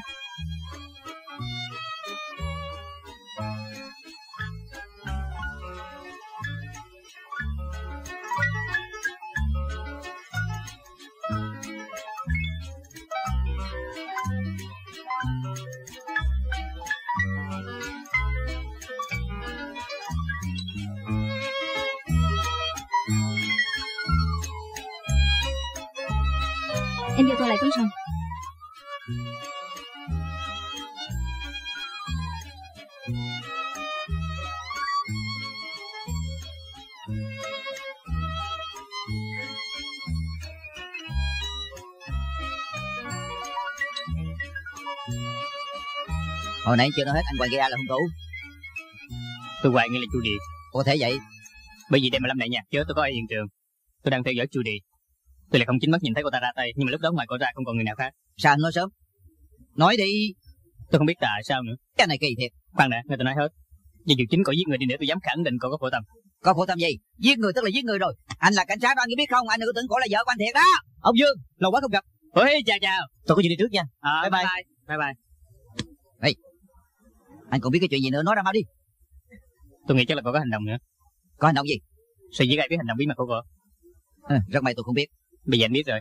Em vô tôi lại tắm xong Hồi nãy chưa nói hết, anh Hoàng Gia là hung thủ. Tôi hoài nghi là chu điệp. Có thể vậy. Bởi vì đêm mà Lâm này Nhạc Chớ tôi có ở hiện trường Tôi đang theo dõi chu điệp. Tôi lại không chính mắt nhìn thấy cô ta ra tay Nhưng mà lúc đó ngoài cô ra không còn người nào khác Sao anh nói sớm? Nói đi. Tôi không biết tại sao nữa Cái này kỳ thiệt. Khoan đã, người ta nói hết Vì dù chính có giết người đi nữa tôi dám khẳng định cô có phổ tâm Có khổ tâm gì? Giết người tức là giết người rồi. Anh là cảnh sát đó, anh biết không? Anh đừng có tưởng cổ là vợ của anh thiệt đó. Ông Dương Lâu quá không gặp Ôi chào chào Tôi có chuyện đi trước nha à, Bye bye. bye bye Anh còn biết cái chuyện gì nữa nói ra mau đi. Tôi nghĩ chắc là cô có hành động nữa Có hành động gì? Sao giết ai biết hành động bí mật của cô Ừ, rất may tôi không biết. Bây giờ anh biết rồi.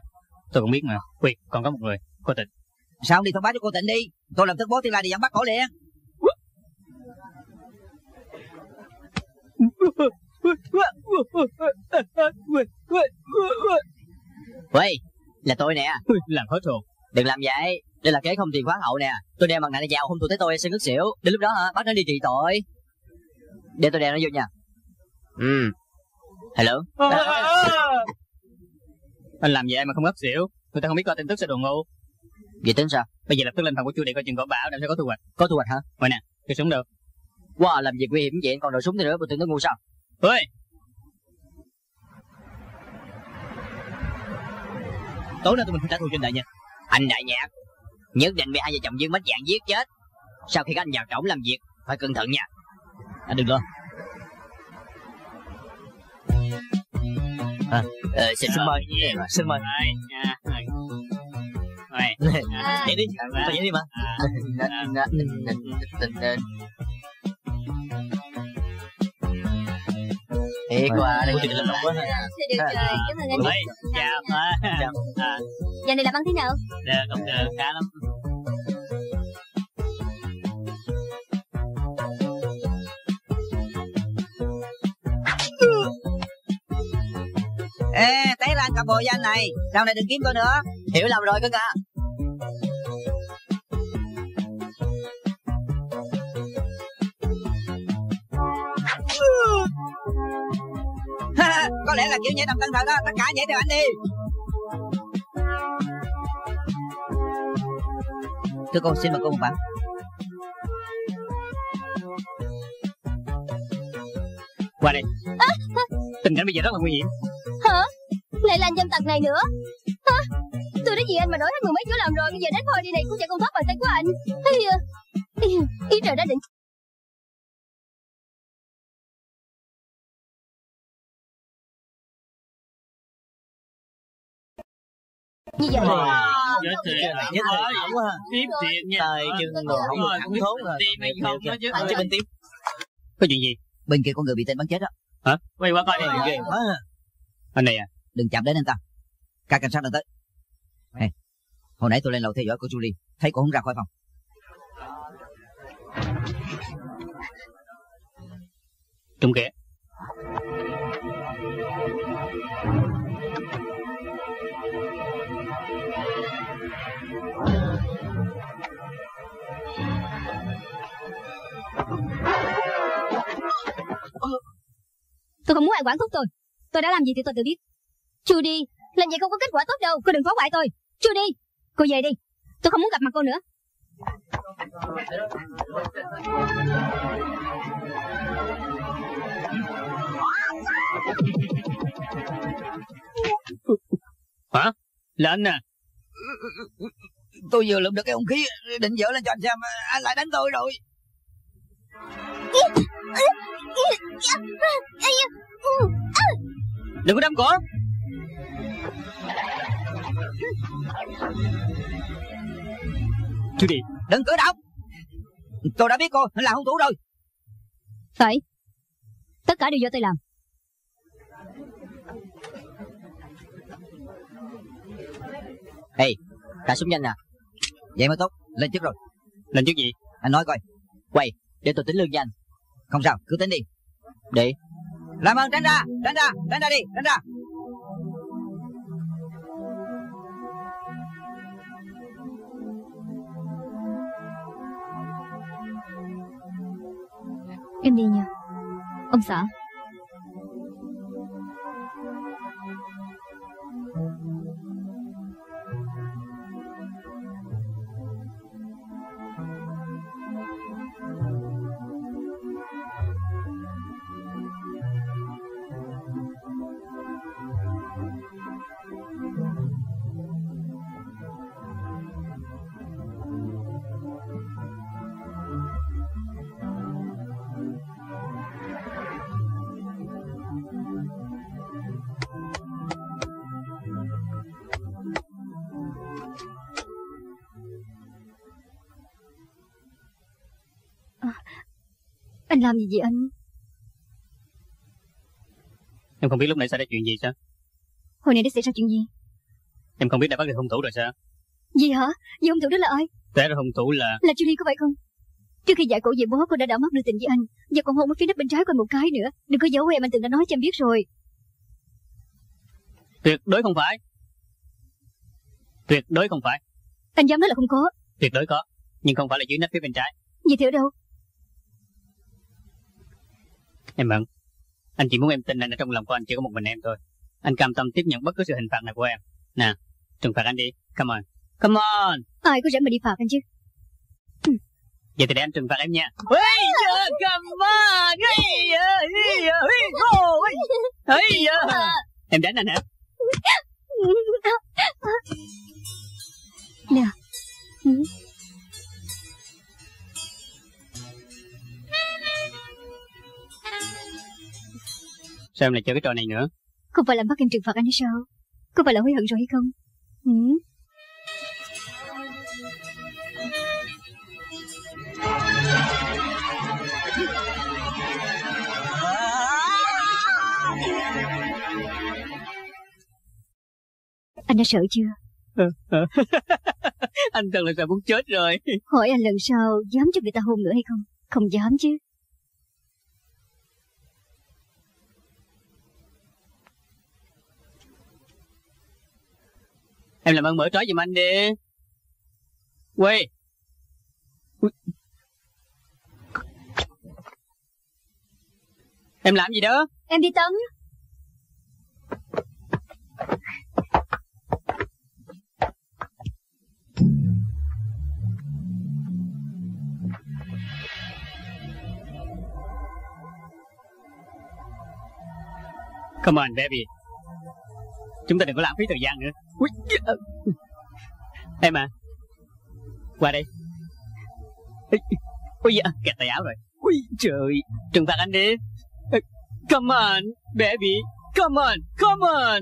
Tôi cũng biết mà. Quyệt còn có một người. Cô tịch Sao không đi thông báo cho cô Tịnh đi? Tôi làm thức bố thiên la đi dẫn bắt cổ liền. 喂 Là tôi nè. Làm hết hồn Đừng làm vậy. Đây là kế không tiền khoáng hậu nè. Tôi đeo mặt nạ này vào hung thủ tới tôi sẽ ngất xỉu. Đến lúc đó hả? Bắt nó đi trị tội. Để tôi đeo nó vô nha. Ừ. Hello Anh làm vậy mà không ngất xỉu? Người ta không biết coi tin tức sẽ đồ ngu. Vậy tính sao? Bây giờ lập tức lên phòng của chu điện coi chừng có bão Để sẽ có thu hoạch. Có thu hoạch hả? Vậy nè Cái súng được. Wow làm việc nguy hiểm vậy còn đồ súng thì nữa Bộ tưởng nó ngu sao? Ơi Tối nay tụi mình phải trả thù anh đại nha Anh đại nhạc? Nhất định bị hai vợ chồng Dương Bách Dạng giết chết. Sau khi các anh vào trỏng làm việc Phải cẩn thận nha. Anh đừng lo ờ, Xin Xin mời Xin mời. Đây À, Vậy đi. Thôi vậy đi mà. Thiệt quá đây chuyện lộc quá được rồi, cảm ơn anh. Đây Chào Chào. À, Giờ này làm ăn thế nào? Được không được khá lắm Ê, té ra cặp bồ với anh này. Sau này đừng kiếm tôi nữa. Hiểu lầm rồi cưng à Có lẽ là kiểu nhảy đầm tân thật đó. Tất cả nhảy theo anh đi. Thưa cô, xin mời cô một bản. Qua đây Tình cảnh bây giờ rất là nguy hiểm Hả? Lại là anh dâm tặc này nữa? Hả? Tôi đã vì anh mà đổi hết mười mấy chỗ làm rồi Bây giờ đến thôi đi này cũng chạy con thoát bàn tay của anh. Ý, à, ý, trời đã định Như vậy Chết thiệt quá ha. Tiếp thiệt nha. Tay chân đồ không được thẳng thốn rồi. Đi mày không đó chứ. Anh cho mình tiếp. Có chuyện gì Bên kia có người bị tên bắn chết đó. Hả? Quay qua coi đi. Ghê quá ha Anh này à Đừng chạm đến anh ta. Các cảnh sát đang tới. Ê, hồi nãy tôi lên lầu theo dõi cô Julie. Thấy cô không ra khỏi phòng. Trúng kìa Tôi không muốn ai quản thúc tôi Tôi đã làm gì thì tôi tự biết Chu đi Làm vậy không có kết quả tốt đâu Cô đừng phá hoại tôi Chu đi Cô về đi Tôi không muốn gặp mặt cô nữa Hả Là anh à Tôi vừa lượm được cái hung khí định dỡ lên cho anh xem. Anh lại đánh tôi rồi. Đừng có đâm cổ Chú đi Đừng cử động. Tôi đã biết cô là hung thủ rồi. Phải Tất cả đều do tôi làm Ê Cả súng nhanh nè Vậy mới tốt. Lên trước rồi. Lên trước gì Anh nói coi. Quay Để tôi tính lương cho anh Không sao. Cứ tính đi. Để làm ơn tránh ra. Tránh ra. Tránh ra đi. Tránh ra. Em đi nha Ông xã Anh làm gì vậy anh? Em không biết lúc nãy xảy ra chuyện gì sao? Hồi nãy đã xảy ra chuyện gì? Em không biết đã bắt được hung thủ rồi sao? Gì hả? Vậy hung thủ đó là ai? Té ra hung thủ là Là Julie có phải không? Trước khi dạy cổ về bố cô đã đảo mắt đưa tình với anh. Giờ còn hôn ở phía nách bên trái còn một cái nữa. Đừng có giấu em anh từng đã nói cho em biết rồi. Tuyệt đối không phải. Tuyệt đối không phải. Anh dám nói là không có. Tuyệt đối có Nhưng không phải là dưới nách phía bên trái. Gì thì ở đâu Em Mận Anh chỉ muốn em tin anh ở trong lòng của anh chỉ có một mình em thôi. Anh cam tâm tiếp nhận bất cứ sự hình phạt nào của em. Nè Trừng phạt anh đi. Come on. Come on. Ai có rảnh mà đi phạt anh chứ? Vậy thì để anh trừng phạt em nha. Hey come on. Hey Hey Hey go. Hey Em đánh anh hả? Nè Sao em lại chơi cái trò này nữa? Không phải là bắt em trừng phạt anh hay sao? Có phải là hối hận rồi hay không? Ừ. Anh đã sợ chưa? Anh thật là sợ muốn chết rồi. Hỏi anh lần sau dám cho người ta hôn nữa hay không? Không dám chứ Em làm ơn mở trói giùm anh đi. Quê Em làm gì đó? Em đi tắm. Come on baby Chúng ta đừng có lãng phí thời gian nữa. Ui. Em à Qua đây. Ui da, kẹt tay áo rồi. Ui trời. Trừng phạt anh đi. Come on baby. Come on Come on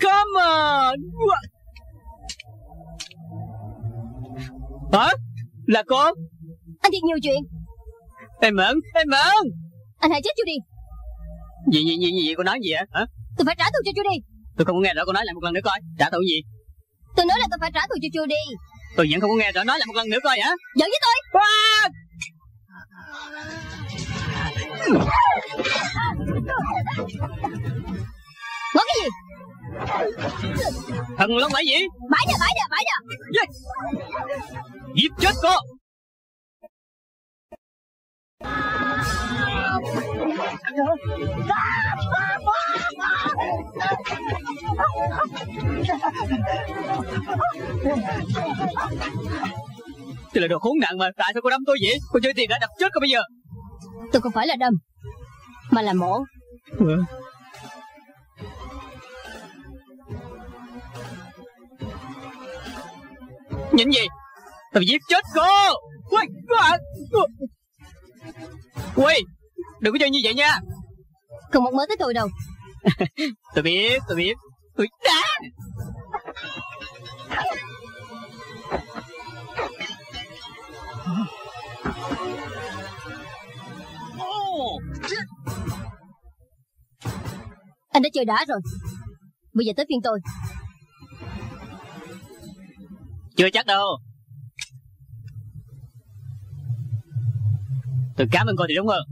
Come on. What? Hả? Là con. Anh thiệt nhiều chuyện. Em mẫn Em mẫn. Anh hãy chết chú đi. Gì gì gì gì cô nói gì hả hả? Tôi phải trả thù cho chú đi Tôi không có nghe rõ cô nói lại một lần nữa coi. Trả thù gì? Tôi nói là tôi phải trả thù cho chú đi. Tôi vẫn không có nghe rõ nói lại một lần nữa coi hả? Giận với tôi. À! Ngó cái gì? Thần long lại gì Bãi nè bãi nè bãi nè. Giết chết cô Tôi là đồ khốn nạn mà Tại sao cô đâm tôi vậy? Cô chơi tiền đã đập chết cô bây giờ. Tôi không phải là đâm Mà là mổ. Nhìn gì? Tôi giết chết cô! Ui, à, Ui Đừng có chơi như vậy nha. Không một mớ tới tôi đâu? Tôi biết tôi biết. Ui, đá. Anh đã chơi đá rồi. Bây giờ tới phiên tôi. Chưa chắc đâu Tôi cảm ơn cô thì đúng hơn.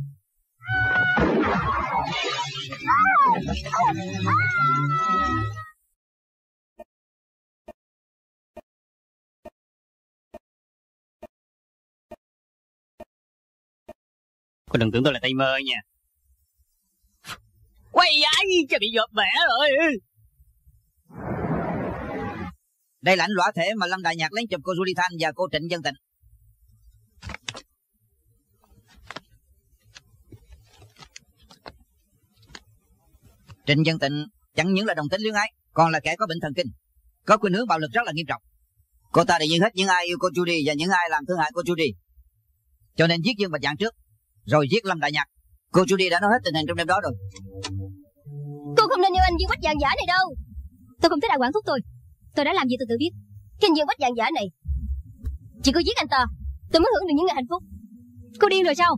Cô đừng tưởng tôi là tay mơ nha. Quay ai cho bị giọt bẻ rồi. Đây là ảnh lõa thể mà Lâm Đại Nhạc lấy chụp cô Julie Thanh và cô Trịnh Dân Tịnh. Trịnh Dân Tịnh chẳng những là đồng tính luyến ái, còn là kẻ có bệnh thần kinh, có khuynh hướng bạo lực rất là nghiêm trọng. Cô ta đã giết hết những ai yêu cô Judy và những ai làm thương hại cô Judy. Cho nên giết Dương Bạch Dạng trước, rồi giết Lâm Đại Nhạc. Cô Judy đã nói hết tình hình trong đêm đó rồi. Cô không nên yêu anh Dương Bạch Dạng giả này đâu Tôi không thích ai quản thúc tôi Tôi đã làm gì tôi tự biết Cái Dương Bạch Vàng giả này Chỉ có giết anh ta Tôi mới hưởng được những ngày hạnh phúc Cô điên rồi sao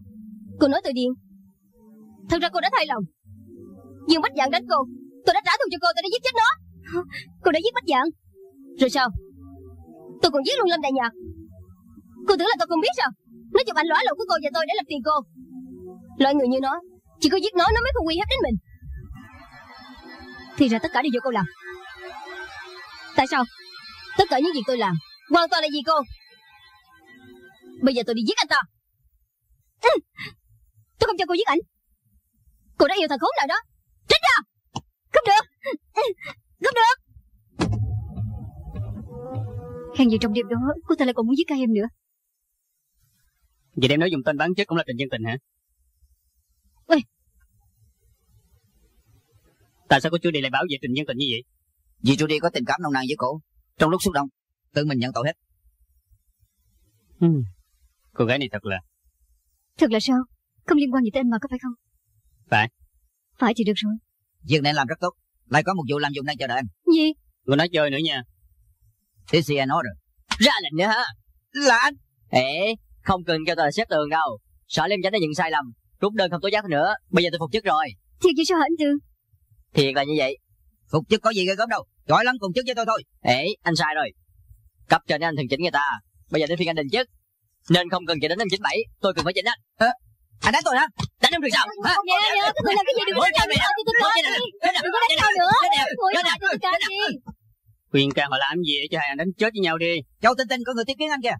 Cô nói tôi điên Thật ra cô đã thay lòng Dương Bách Dạng đánh cô Tôi đã trả thù cho cô, tôi đã giết chết nó. Cô đã giết Bách Dạng Rồi sao? Tôi còn giết luôn Lâm Đại Nhạc. Cô tưởng là tôi không biết sao. Nó chụp ảnh lõa lộ của cô và tôi để làm tiền cô. Loại người như nó, Chỉ có giết nó nó mới không uy hiếp đến mình. Thì ra tất cả đều do cô làm. Tại sao? Tất cả những việc tôi làm, Hoàn toàn là gì cô. Bây giờ tôi đi giết anh ta. Ừ. Tôi không cho cô giết ảnh. Cô đã yêu thằng khốn nào đó. Không được ừ. Không được Khen gì trong đêm đó Cô ta lại còn muốn giết cả em nữa Vậy đem nói dùng tên bán chết cũng là Trịnh Dân Tình hả? Ê. Tại sao cô chưa đi lại báo về Trịnh Dân Tình như vậy? Vì Trudy có tình cảm nồng nàn với cổ. Trong lúc xúc động, tự mình nhận tội hết. Ừ. Cô gái này thật là... Thật là sao Không liên quan gì tới anh mà có phải không Phải. Phải thì được rồi Việc này làm rất tốt. Lại có một vụ làm dụng đang chờ đợi anh. Gì Cô nói chơi nữa nha. This is an order. Ra lệnh nữa hả? Là anh. Ê, không cần kêu tôi là xếp tường đâu. Sợ Liêm Chánh đã nhận sai lầm. Rút đơn không tố giác nữa. Bây giờ tôi phục chức rồi. Thiệt vậy sao hả anh Tư Thiệt là như vậy. Phục chức có gì ghê gớm đâu. Giỏi lắm cùng chức với tôi thôi. Ê, anh sai rồi. Cấp trên anh thường chỉnh người ta. Bây giờ đến phiên anh định chức. Nên không cần chờ đến năm 97, tôi cần phải chỉnh anh. Anh đánh tôi hả? Đánh em được sao? Hả? Nè Các người làm cái gì đừng có đánh nữa Thì tôi coi đi Đừng có đánh nhau nữa Thôi lại cho tôi can đi Khuyên can họ làm gì để cho hai anh đánh chết với nhau đi. Châu Tinh Tinh có người tiếp kiến anh kìa.